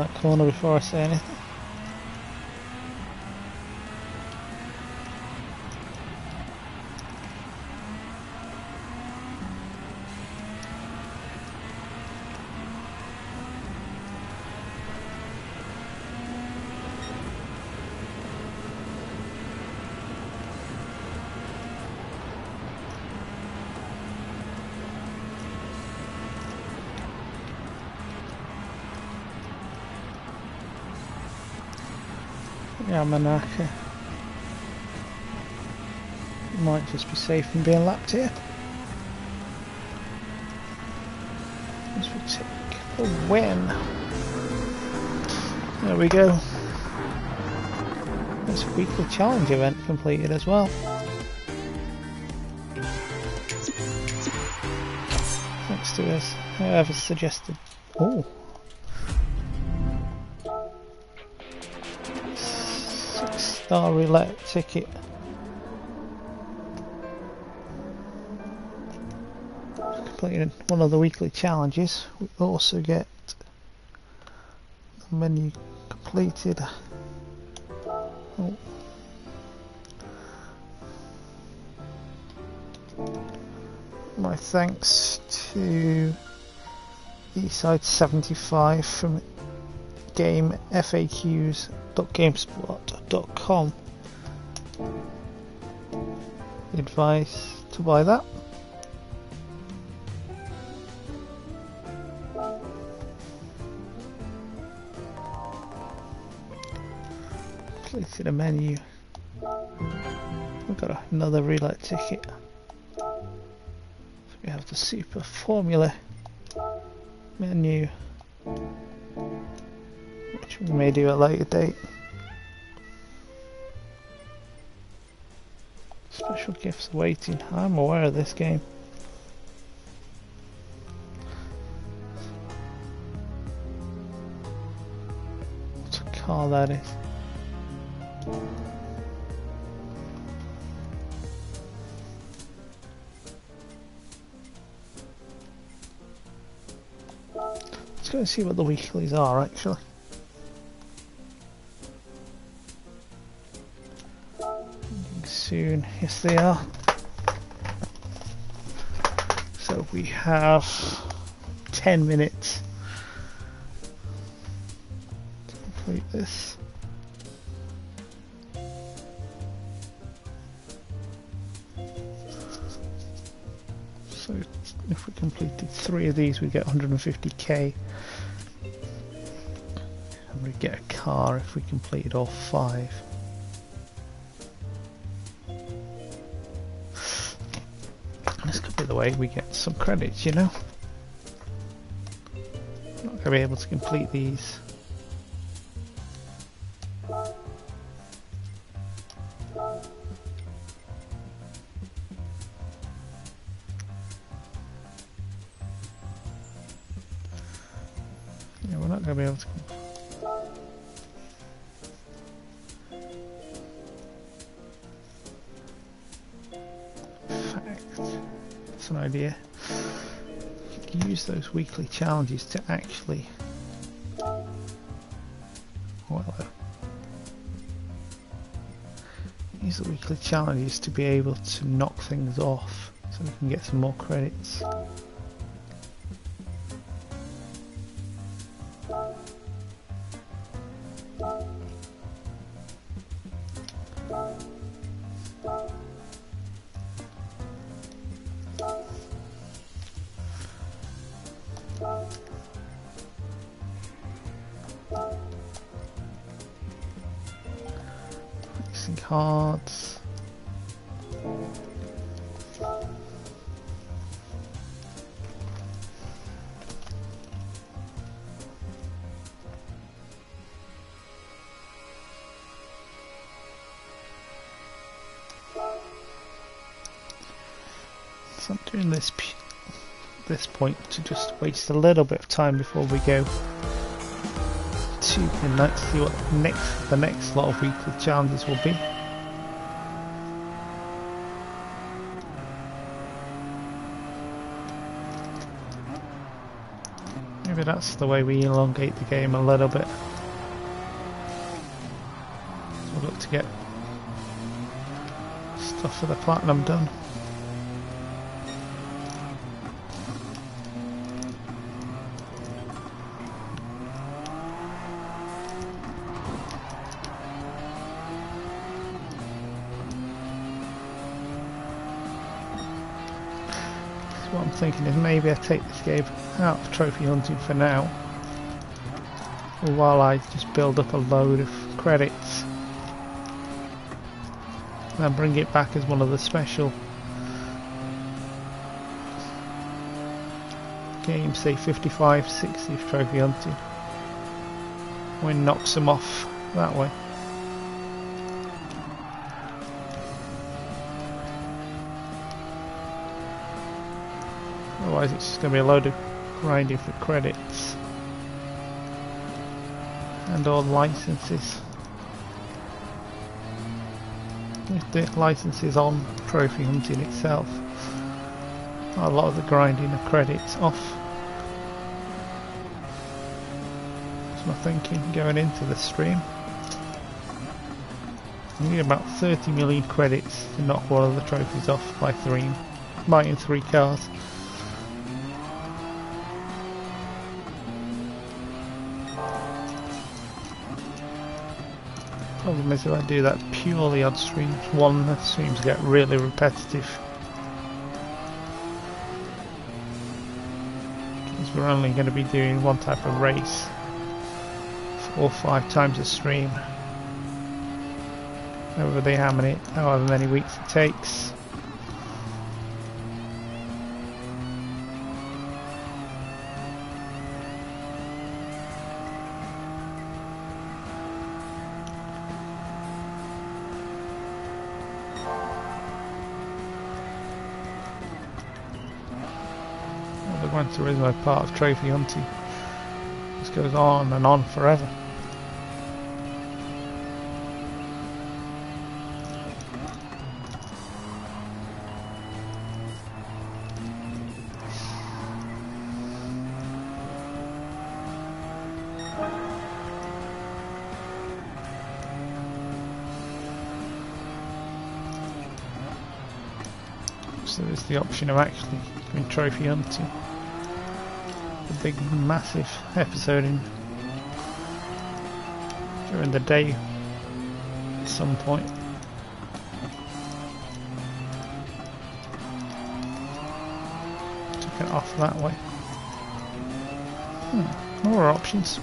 That corner before I say anything. Yamanaka might just be safe from being lapped here. As we take the win. There we go. This weekly challenge event completed as well. Thanks to us, whoever suggested. Oh. Our roulette ticket. Completing one of the weekly challenges, we also get the menu completed. Oh. My thanks to Eastside75 from game Advice to buy that. Place in a menu. We've got another roulette ticket. We have the super formula menu which we may do at a later date. Special gifts awaiting. I'm aware of this game. What a car that is. Let's go and see what the weeklies are actually. Soon. Yes, they are. So we have 10 minutes to complete this. So if we completed three of these, we get 150k. And we get a car if we completed all five. The way we get some credits, you know? I'm not going to be able to complete these. Weekly challenges to actually well, uh, use the weekly challenges to be able to knock things off so we can get some more credits. To just a little bit of time before we go to the see what next the next lot of weekly challenges will be. Maybe that's the way we elongate the game a little bit. We'll look to get stuff for the platinum done. Game out of trophy hunting for now. While I just build up a load of credits and bring it back as one of the special games say 55 60 trophy hunting. When knocks them off that way Otherwise it's just going to be a load of grinding for credits. And all licenses. with the licenses on trophy hunting itself. A lot of the grinding of credits off. That's my thinking going into the stream. You need about 30 million credits to knock one of the trophies off by three, buying three cars. Problem is if I do that purely on streams, one, the streams get really repetitive. Because we're only going to be doing one type of race four or five times a stream. Over the how many however many weeks it takes. Gran Turismo part of trophy hunting. This goes on and on forever. So there's the option of actually doing trophy hunting. Big massive episode in during the day at some point. Took it off that way. Hmm, more options.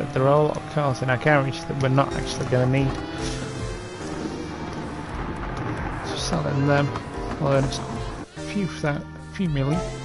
So there are a lot of cars in our garage that we're not actually going to need. So selling them, I'll earn a few, that, few million.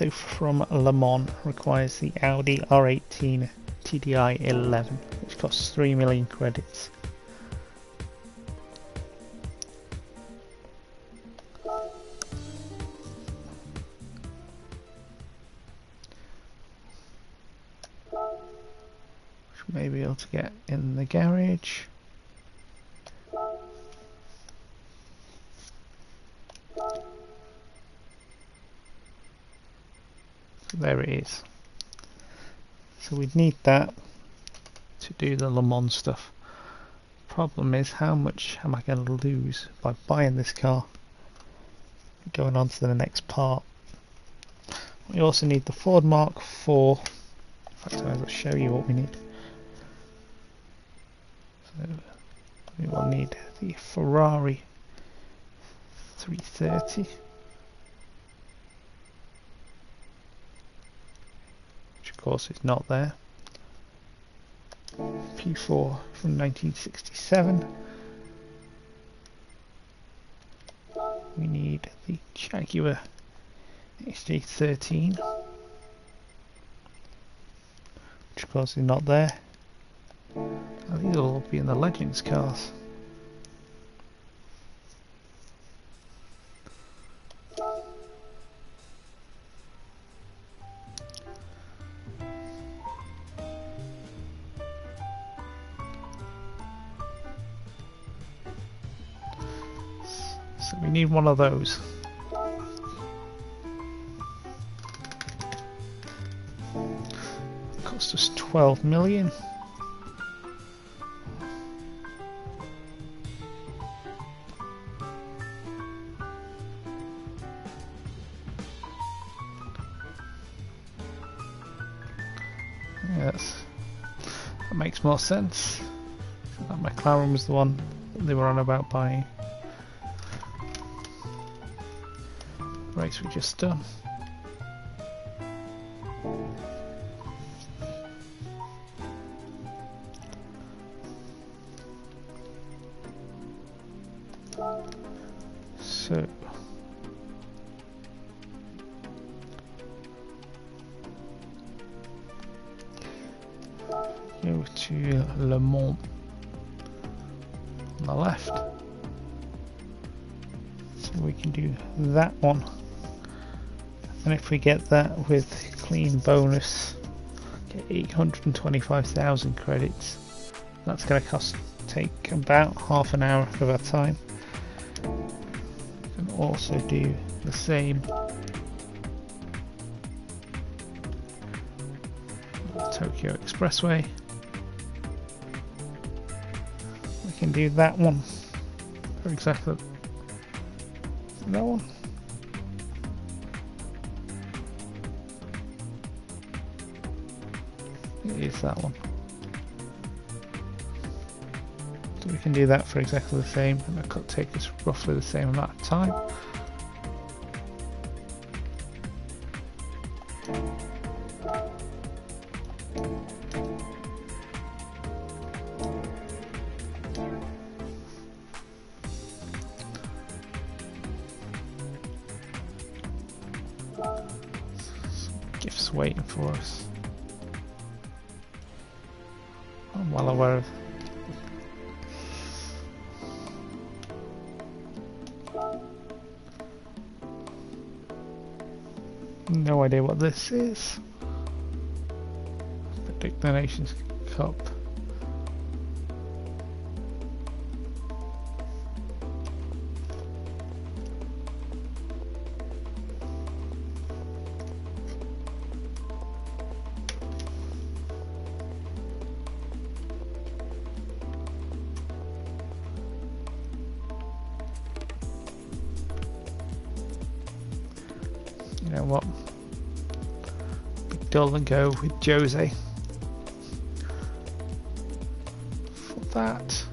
Memento from Le Mans requires the Audi R18 TDI 11, which costs 3 million credits. Need that to do the Le Mans stuff. Problem is, how much am I going to lose by buying this car? Going on to the next part. We also need the Ford Mark IV. In fact, I will show you what we need. So we will need the Ferrari 330. Which of course it's not there. P4 from 1967. We need the Jaguar HD13, which of course is not there. These will all be in the Legends cars. One of those. Cost us 12 million. Yes, that makes more sense. That McLaren was the one they were on about buying. Race we just done. So go to Le Mans on the left. So we can do that one. If we get that with clean bonus, get 825,000 credits. That's going to cost take about half an hour of our time. And also do the same Tokyo Expressway. We can do that one for exactly that one. That one. So we can do that for exactly the same and it could take us roughly the same amount of time. This is. Predict the Nations Cup. Dull and go with Jose. For that.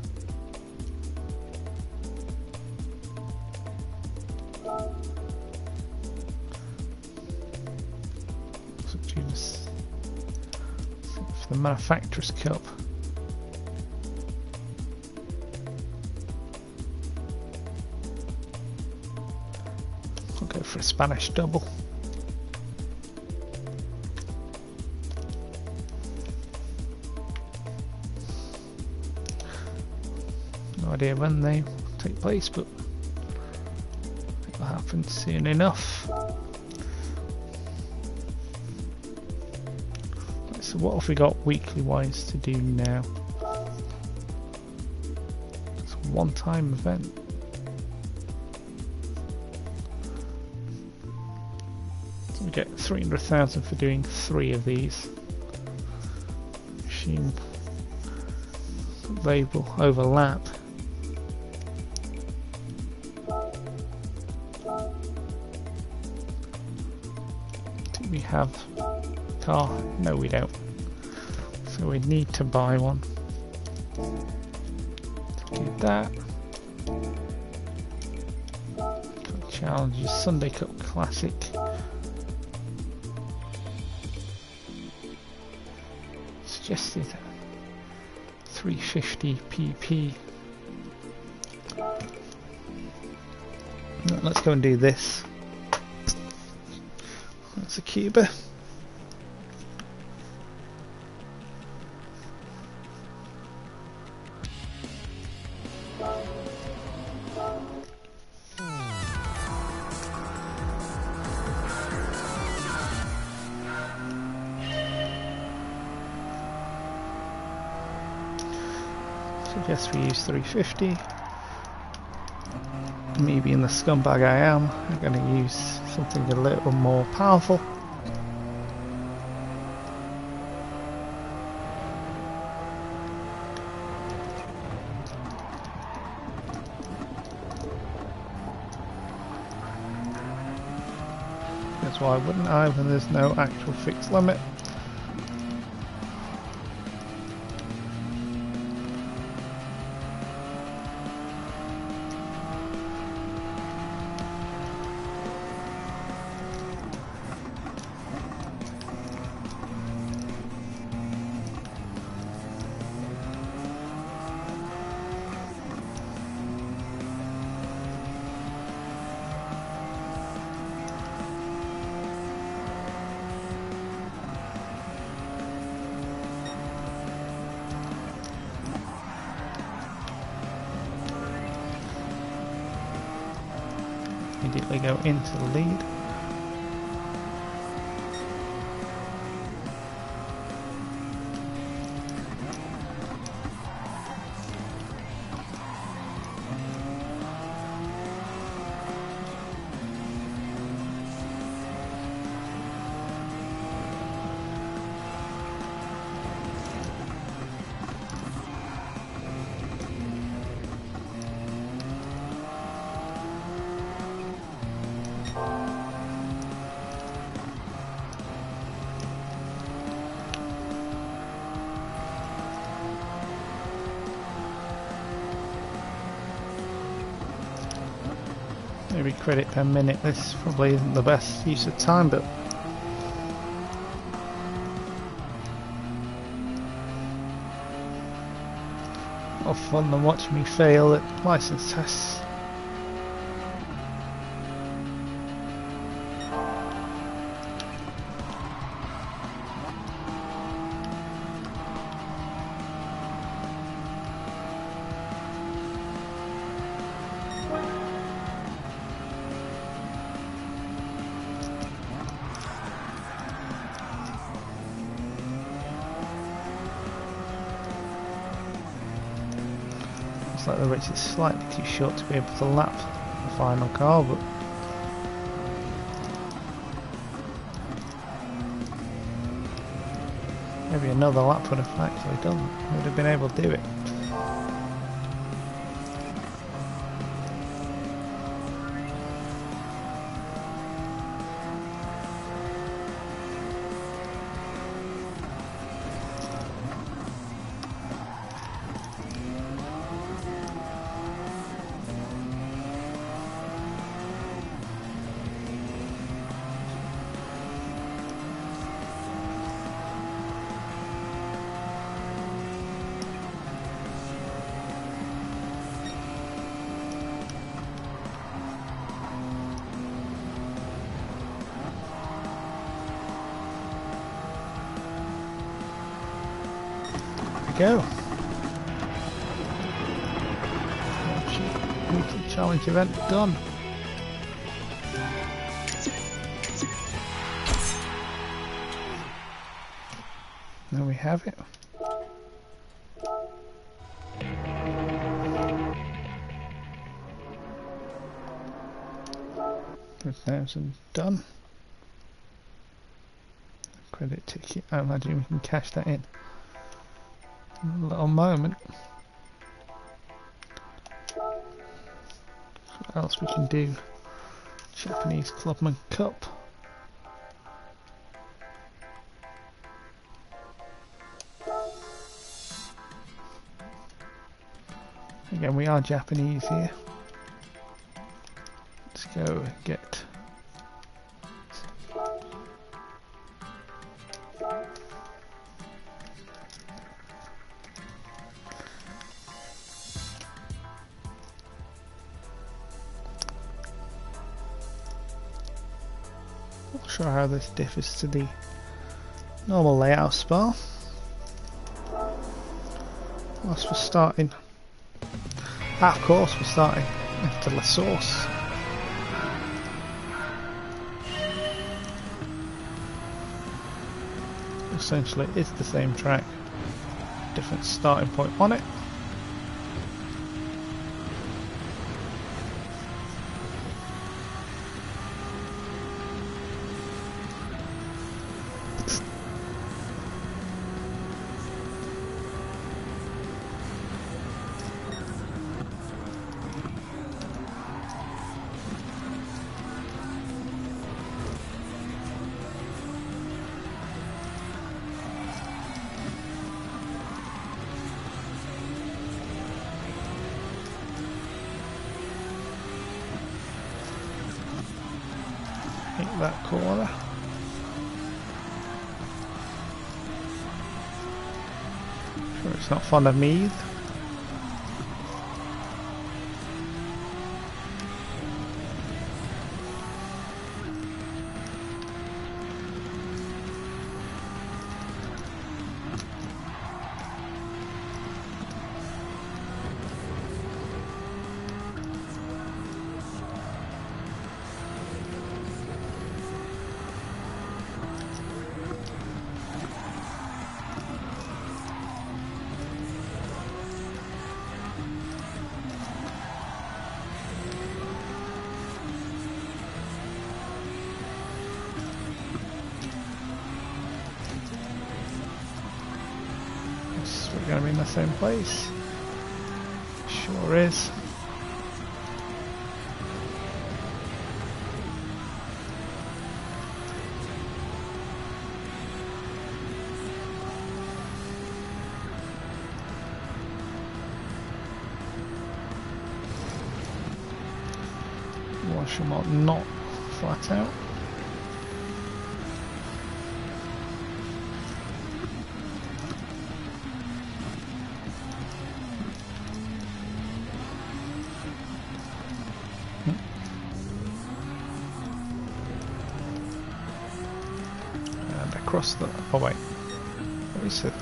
For the Manufacturers Cup. I'll go for a Spanish double. When they take place, but it'll happen soon enough. So what have we got weekly wise to do now? It's a one-time event. So we get 300,000 for doing three of these. Assume they will overlap. Car? No, we don't. So we need to buy one. Do that. Challenges Sunday Cup Classic. Suggested 350 pp. Let's go and do this. That's a Cuba. Suggest we use 350. me being the scumbag I am, I'm going to use something a little more powerful. That's why wouldn't I when there's no actual fixed limit? Go into the lead. Credit per minute. This probably isn't the best use of time, but more fun than watching me fail at license tests. Too short to be able to lap the final car, but maybe another lap would have actually done, would have been able to do it. Event done. There we have it. thousand done. Credit ticket. I imagine we can cash that in A little moment. Else we can do? Japanese Clubman Cup. Again, we are Japanese here. Let's go get this differs to the normal layout Spa. Whilst we're starting, ah, of course we're starting after La Source. Essentially it's the same track, different starting point on it. Not fond of me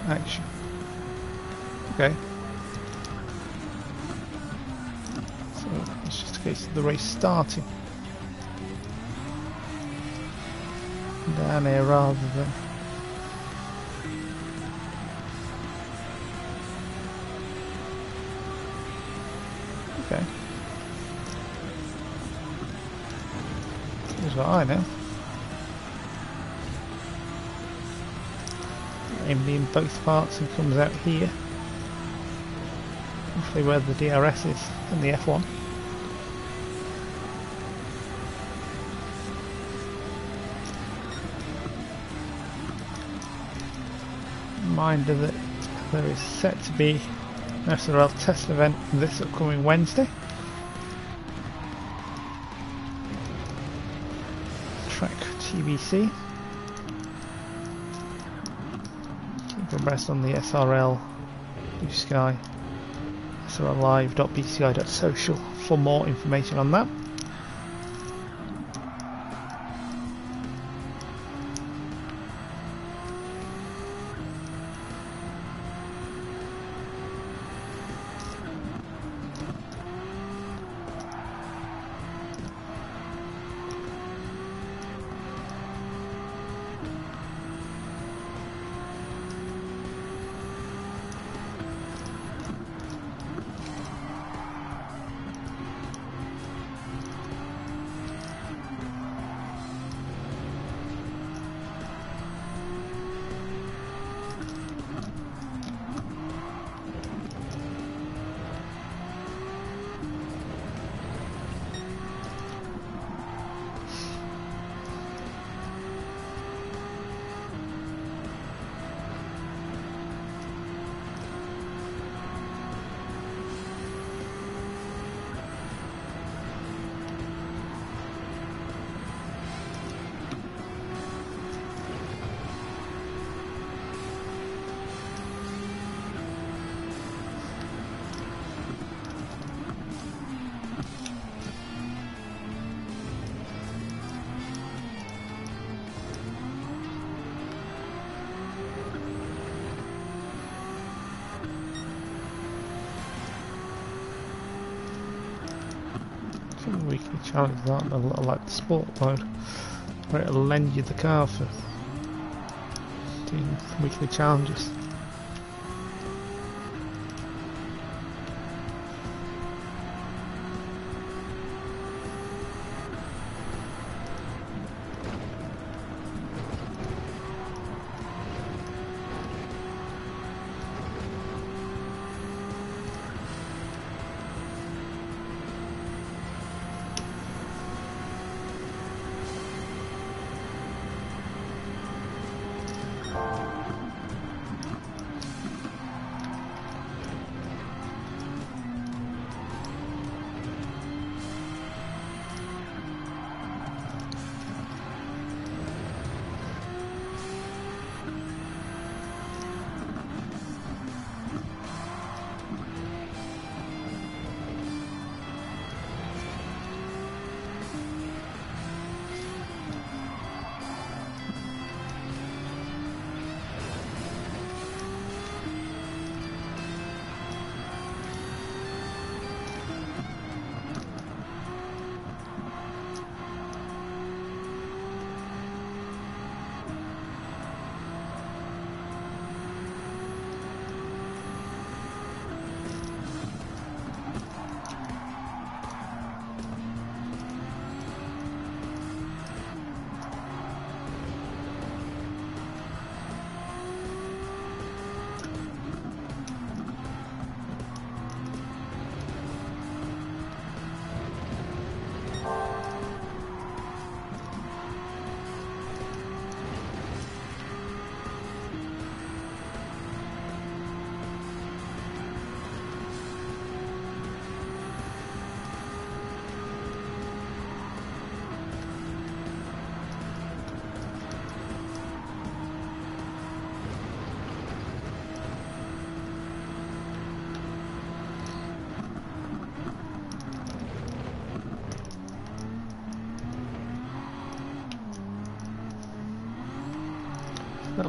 Action. Okay. So it's just a case of the race starting. Down here rather than. Okay. Here's what I know. Both parts and comes out here. Roughly where the DRS is and the F1. Reminder that there is set to be an SRL test event this upcoming Wednesday. Track TBC. Abreast on the SRL Blue Sky srlive.bsky.social for more information on that. Of the weekly challenges aren't a lot like the sport mode, where it'll lend you the car for doing weekly challenges.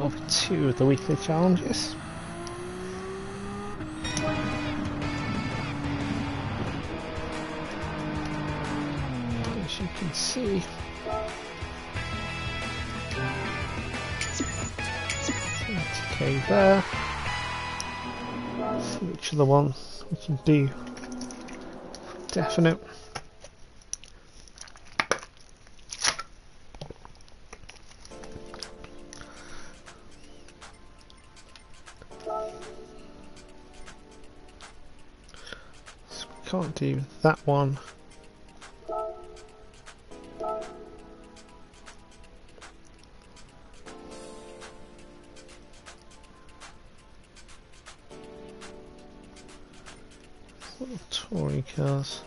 That'll two of the weekly challenges. As you can see, okay there. Which other one we can do definite. Do that one. Touring cars.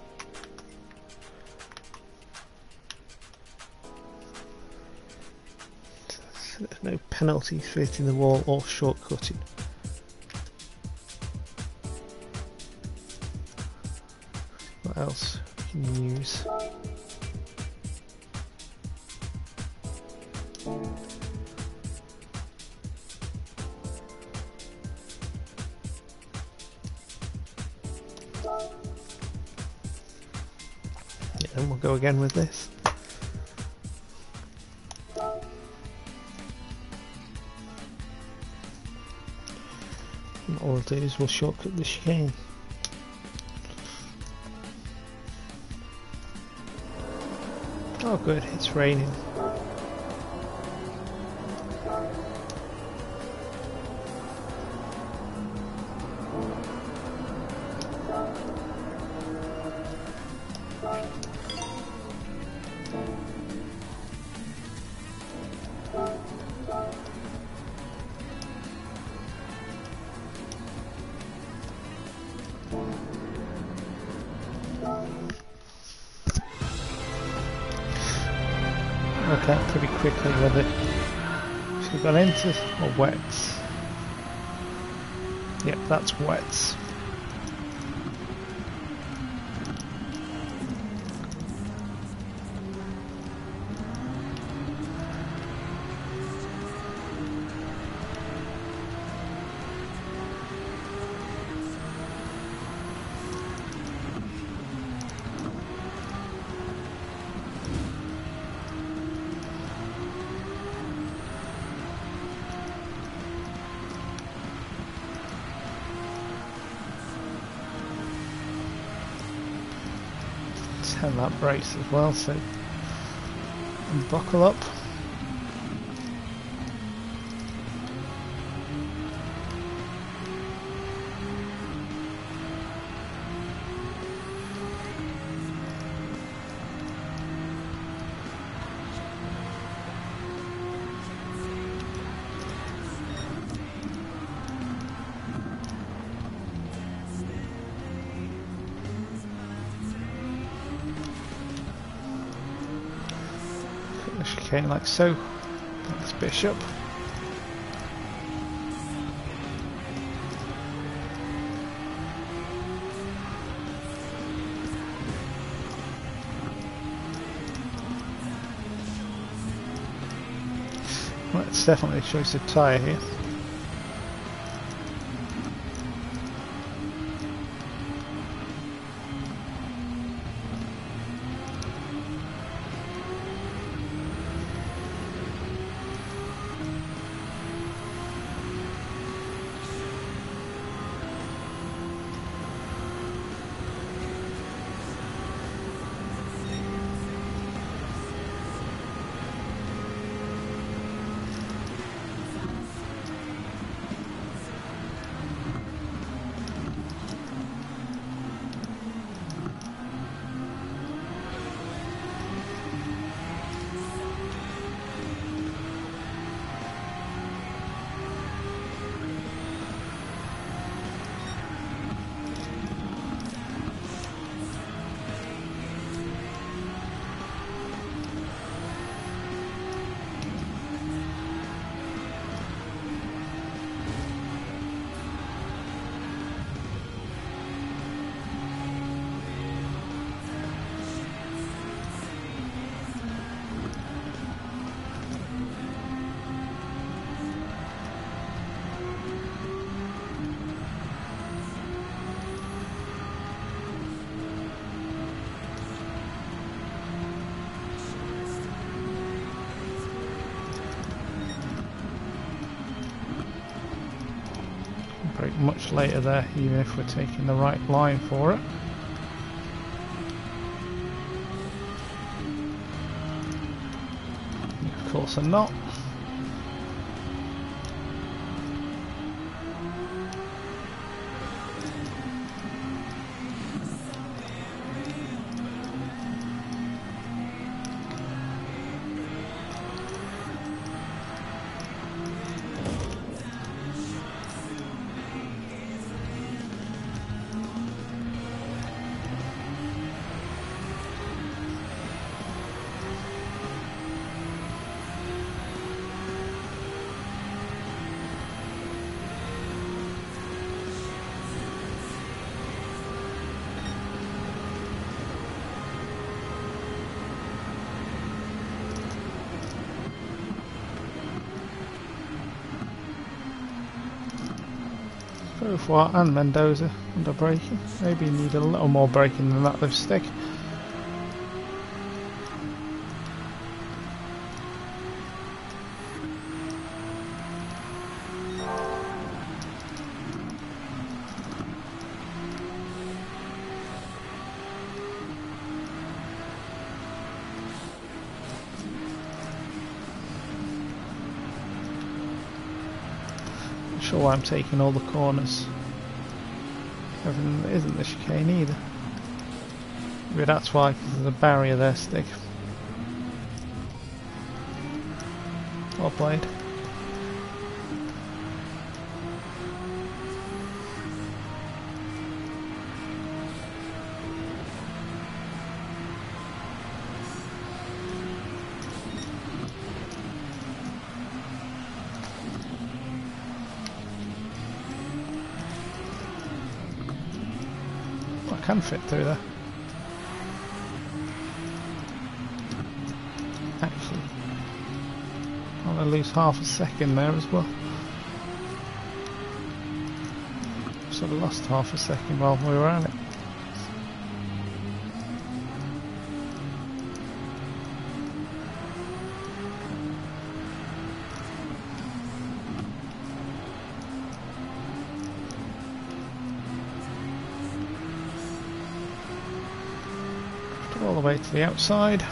no penalties for hitting the wall or shortcutting. Else can use? Then we'll go again with this. And all we'll we'll shortcut the chicane. Oh good, it's raining. Or. Yep, that's wets. Brace as well so buckle up Okay, like so. That's bishop. Well, it's definitely a choice of tyre here. Later there, even if we're taking the right line for it. Of course I'm not. Beaufort and Mendoza under braking. Maybe need a little more braking than that lipstick. sure why I'm taking all the corners. Everything that isn't the chicane either. Maybe that's why, because there's a barrier there, Stig. Well played. Can fit through there. Actually, I'm going to lose half a second there as well. Sort of lost half a second while we were at it. The outside.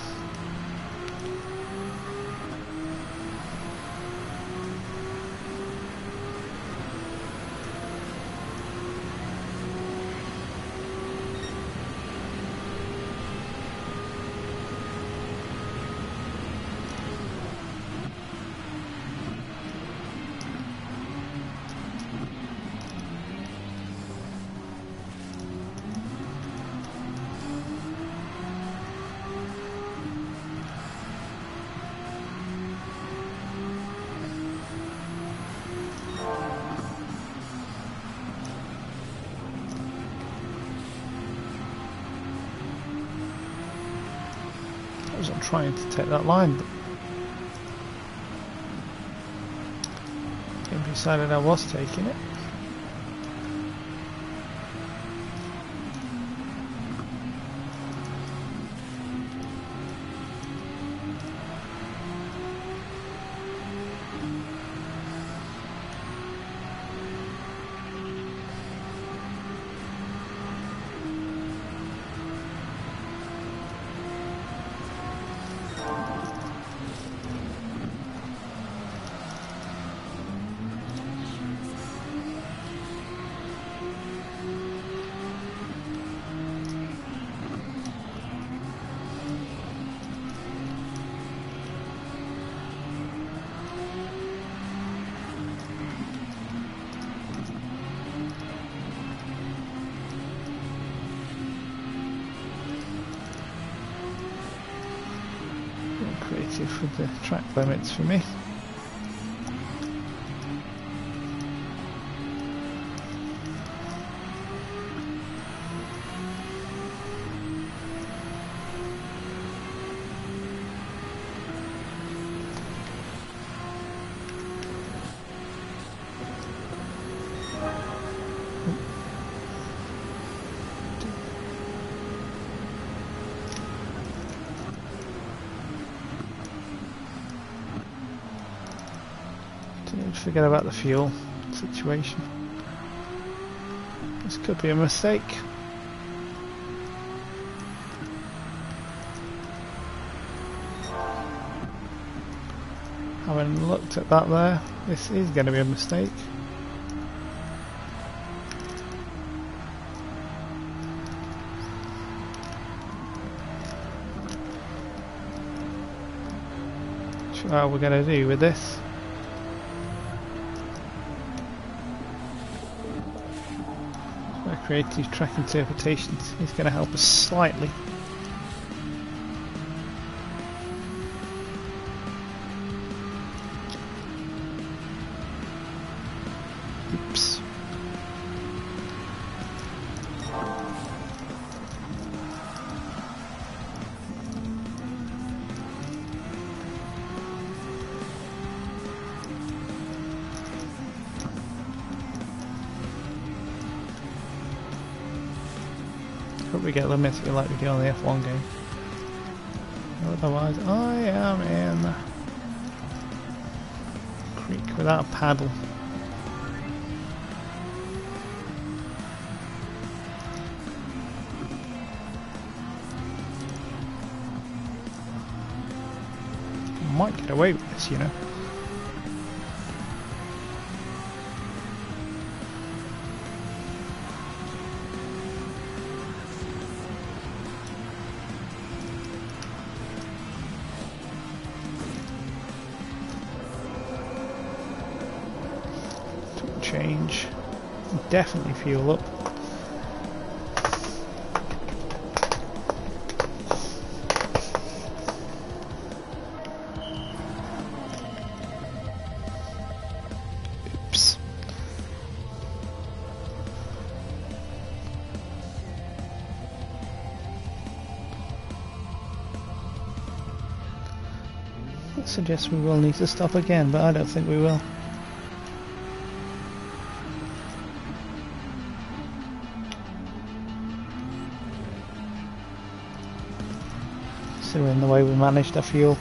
Trying to take that line, but decided I was taking it. For me. Forget about the fuel situation. This could be a mistake. Having looked at that there, this is going to be a mistake. What we're going to do with this. Creative track interpretations is going to help us slightly. Get like we do on the F1 game. Otherwise, I am in the creek without a paddle. Might get away with this, you know. Definitely fuel up. Oops. I suggest we will need to stop again, but I don't think we will. In the way we managed fuel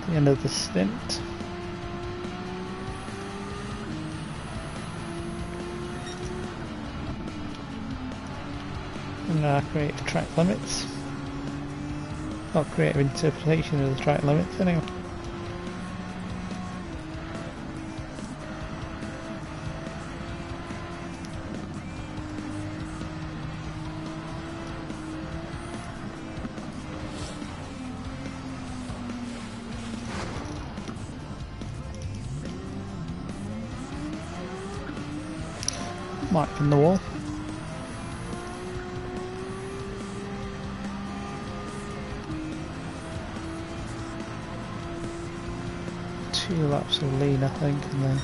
at the end of the stint. And now create track limits. Or create interpretation of the track limits anyway. The wall. Two laps of lean I think and then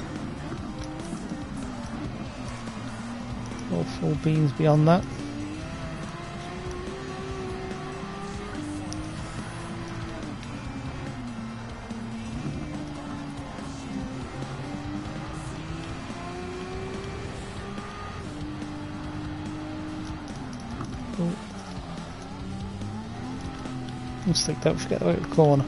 all full beans beyond that. Don't forget about the corner.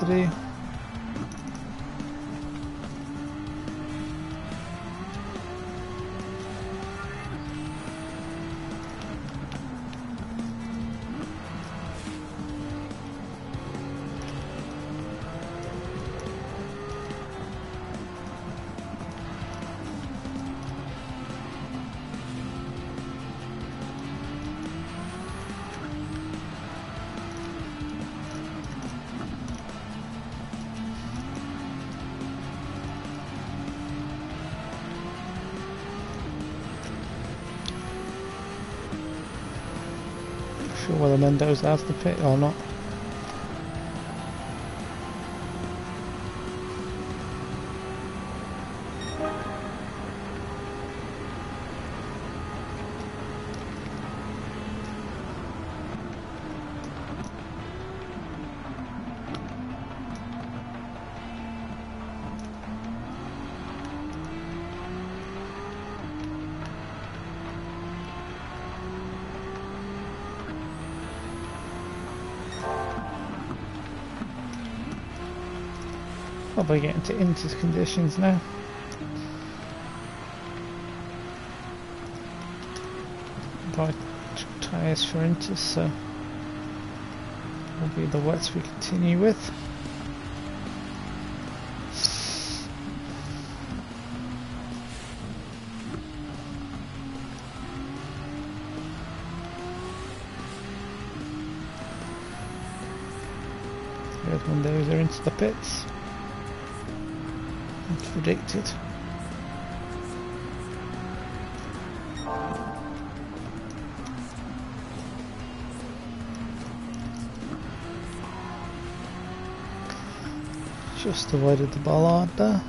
What whether Mendoza has the pit or not. Probably get into Inter's conditions now. Buy tyres for Inter, so will be the wets we continue with. Those are into the pits predicted. Just avoided the bollard there.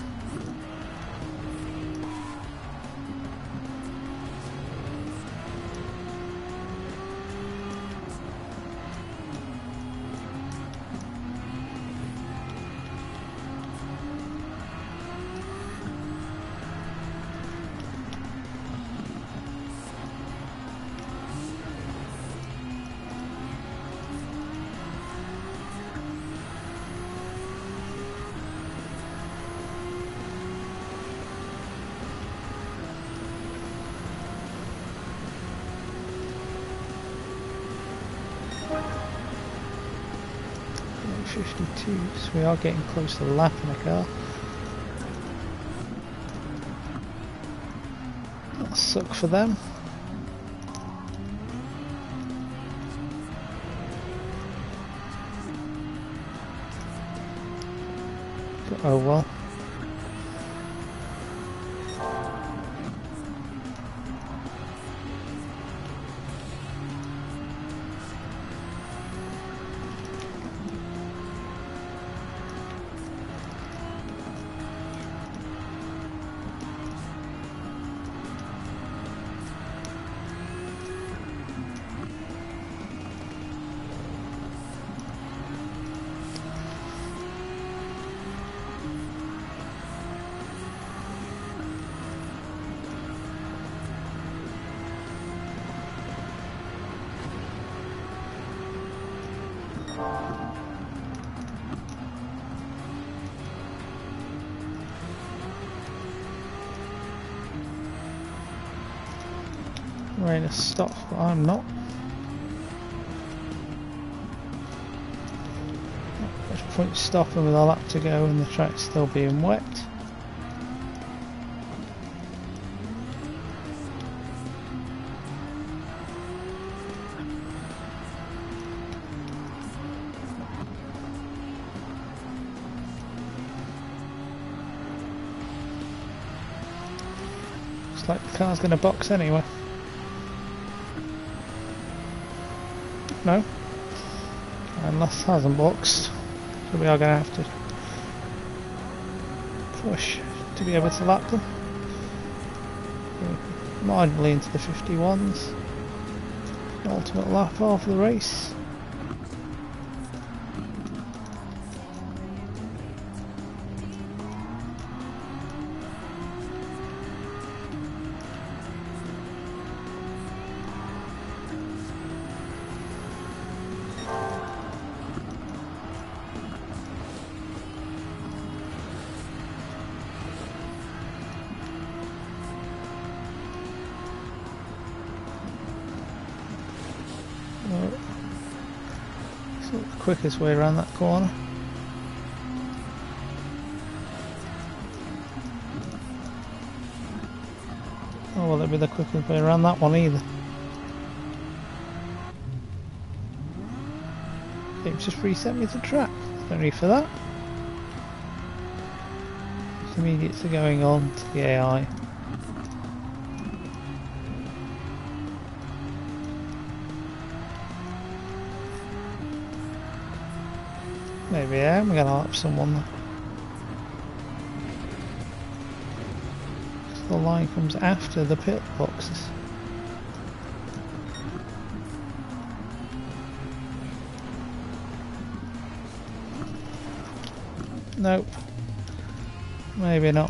So we are getting close to the lap in the car. That'll suck for them. oh well. Ready to stop, but I'm not. There's point stopping with a lap to go and the track's still being wet. Looks like the car's going to box anyway. No? Unless hasn't boxed. So we are going to have to push to be able to lap them. Marginally into the 51s. Ultimate lap of the race. Quickest way around that corner. Oh, well, it'll be the quickest way around that one either. It just reset me to track. Don't need for that. Immediately going on to the AI. To help someone. The line comes after the pit boxes. Nope. Maybe not.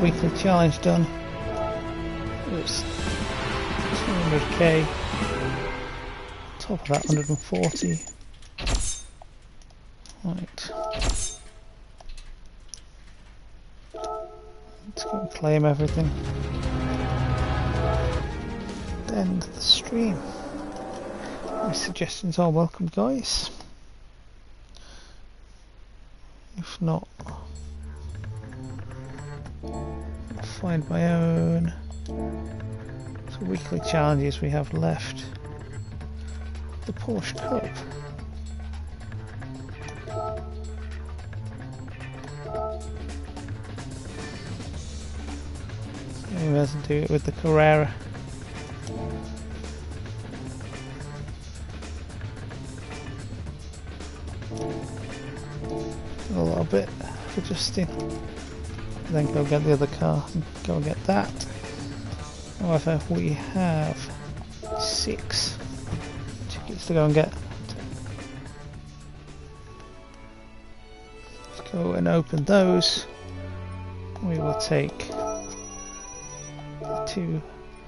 Weekly challenge done. It's 200k. Top of that 140. Right. Let's go and claim everything. End the stream. My suggestions are welcome guys. Find my own. So weekly challenges we have left. The Porsche Cup. Maybe let's do it with the Carrera. A little bit for Justin then go get the other car and go get that. However, we have six tickets to go and get. Let's go and open those. We will take two,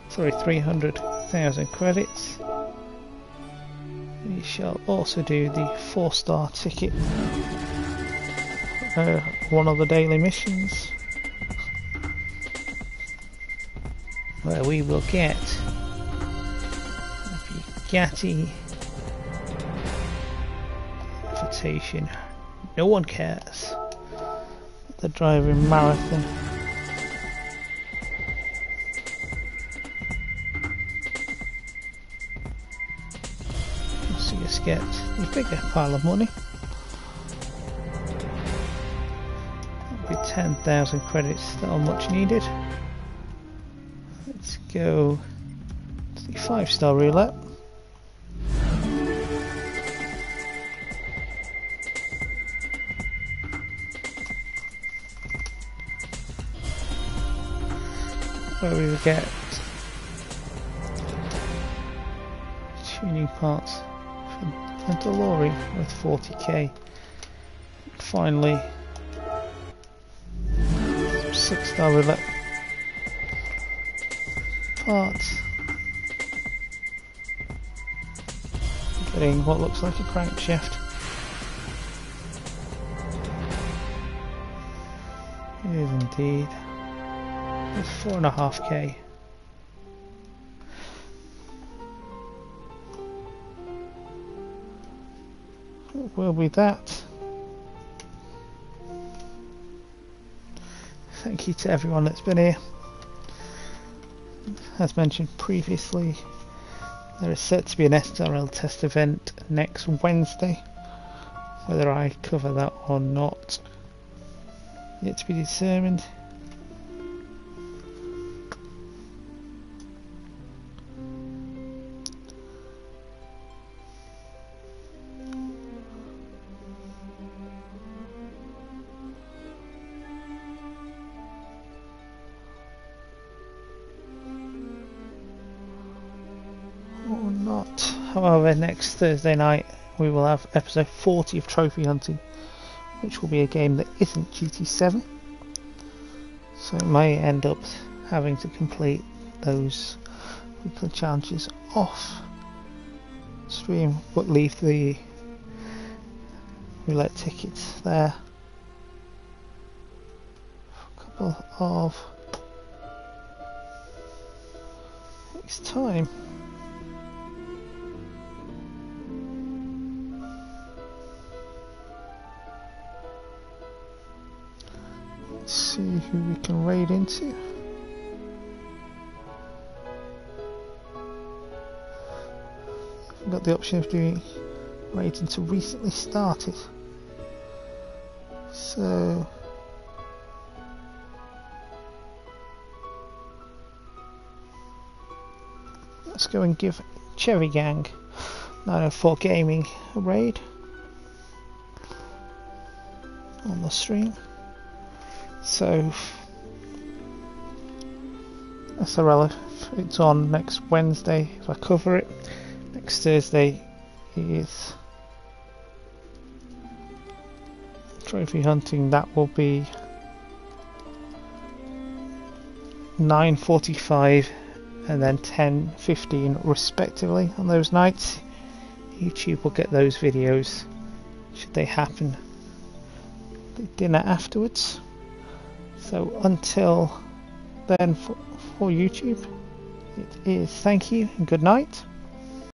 sorry, 300,000 credits. We shall also do the four star ticket, uh, one of the daily missions. Where we will get Bugatti invitation. No one cares. The driving marathon. See us get a bigger pile of money. That'll be 10,000 credits that are much needed go to the five star roulette. Where we will get tuning parts for the with 40k. Finally, six star roulette parts. Getting what looks like a crankshaft. It is indeed. It's four and a half K. will be that. Thank you to everyone that's been here as mentioned previously, there is set to be an SRL test event next Wednesday. Whether I cover that or not, yet to be determined. Next Thursday night we will have episode 40 of Trophy Hunting, which will be a game that isn't GT7. So it may end up having to complete those weekly challenges off stream, but leave the roulette tickets there. A couple of weeks time. Who we can raid into. We've got the option of doing raid into recently started. So let's go and give Cherry Gang 904 Gaming a raid on the stream. So irrelevant. It's on next Wednesday if I cover it. Next Thursday is trophy hunting. That will be 9:45 and then 10:15 respectively on those nights. YouTube will get those videos should they happen. The dinner afterwards. So until then for, for YouTube, it is thank you and good night.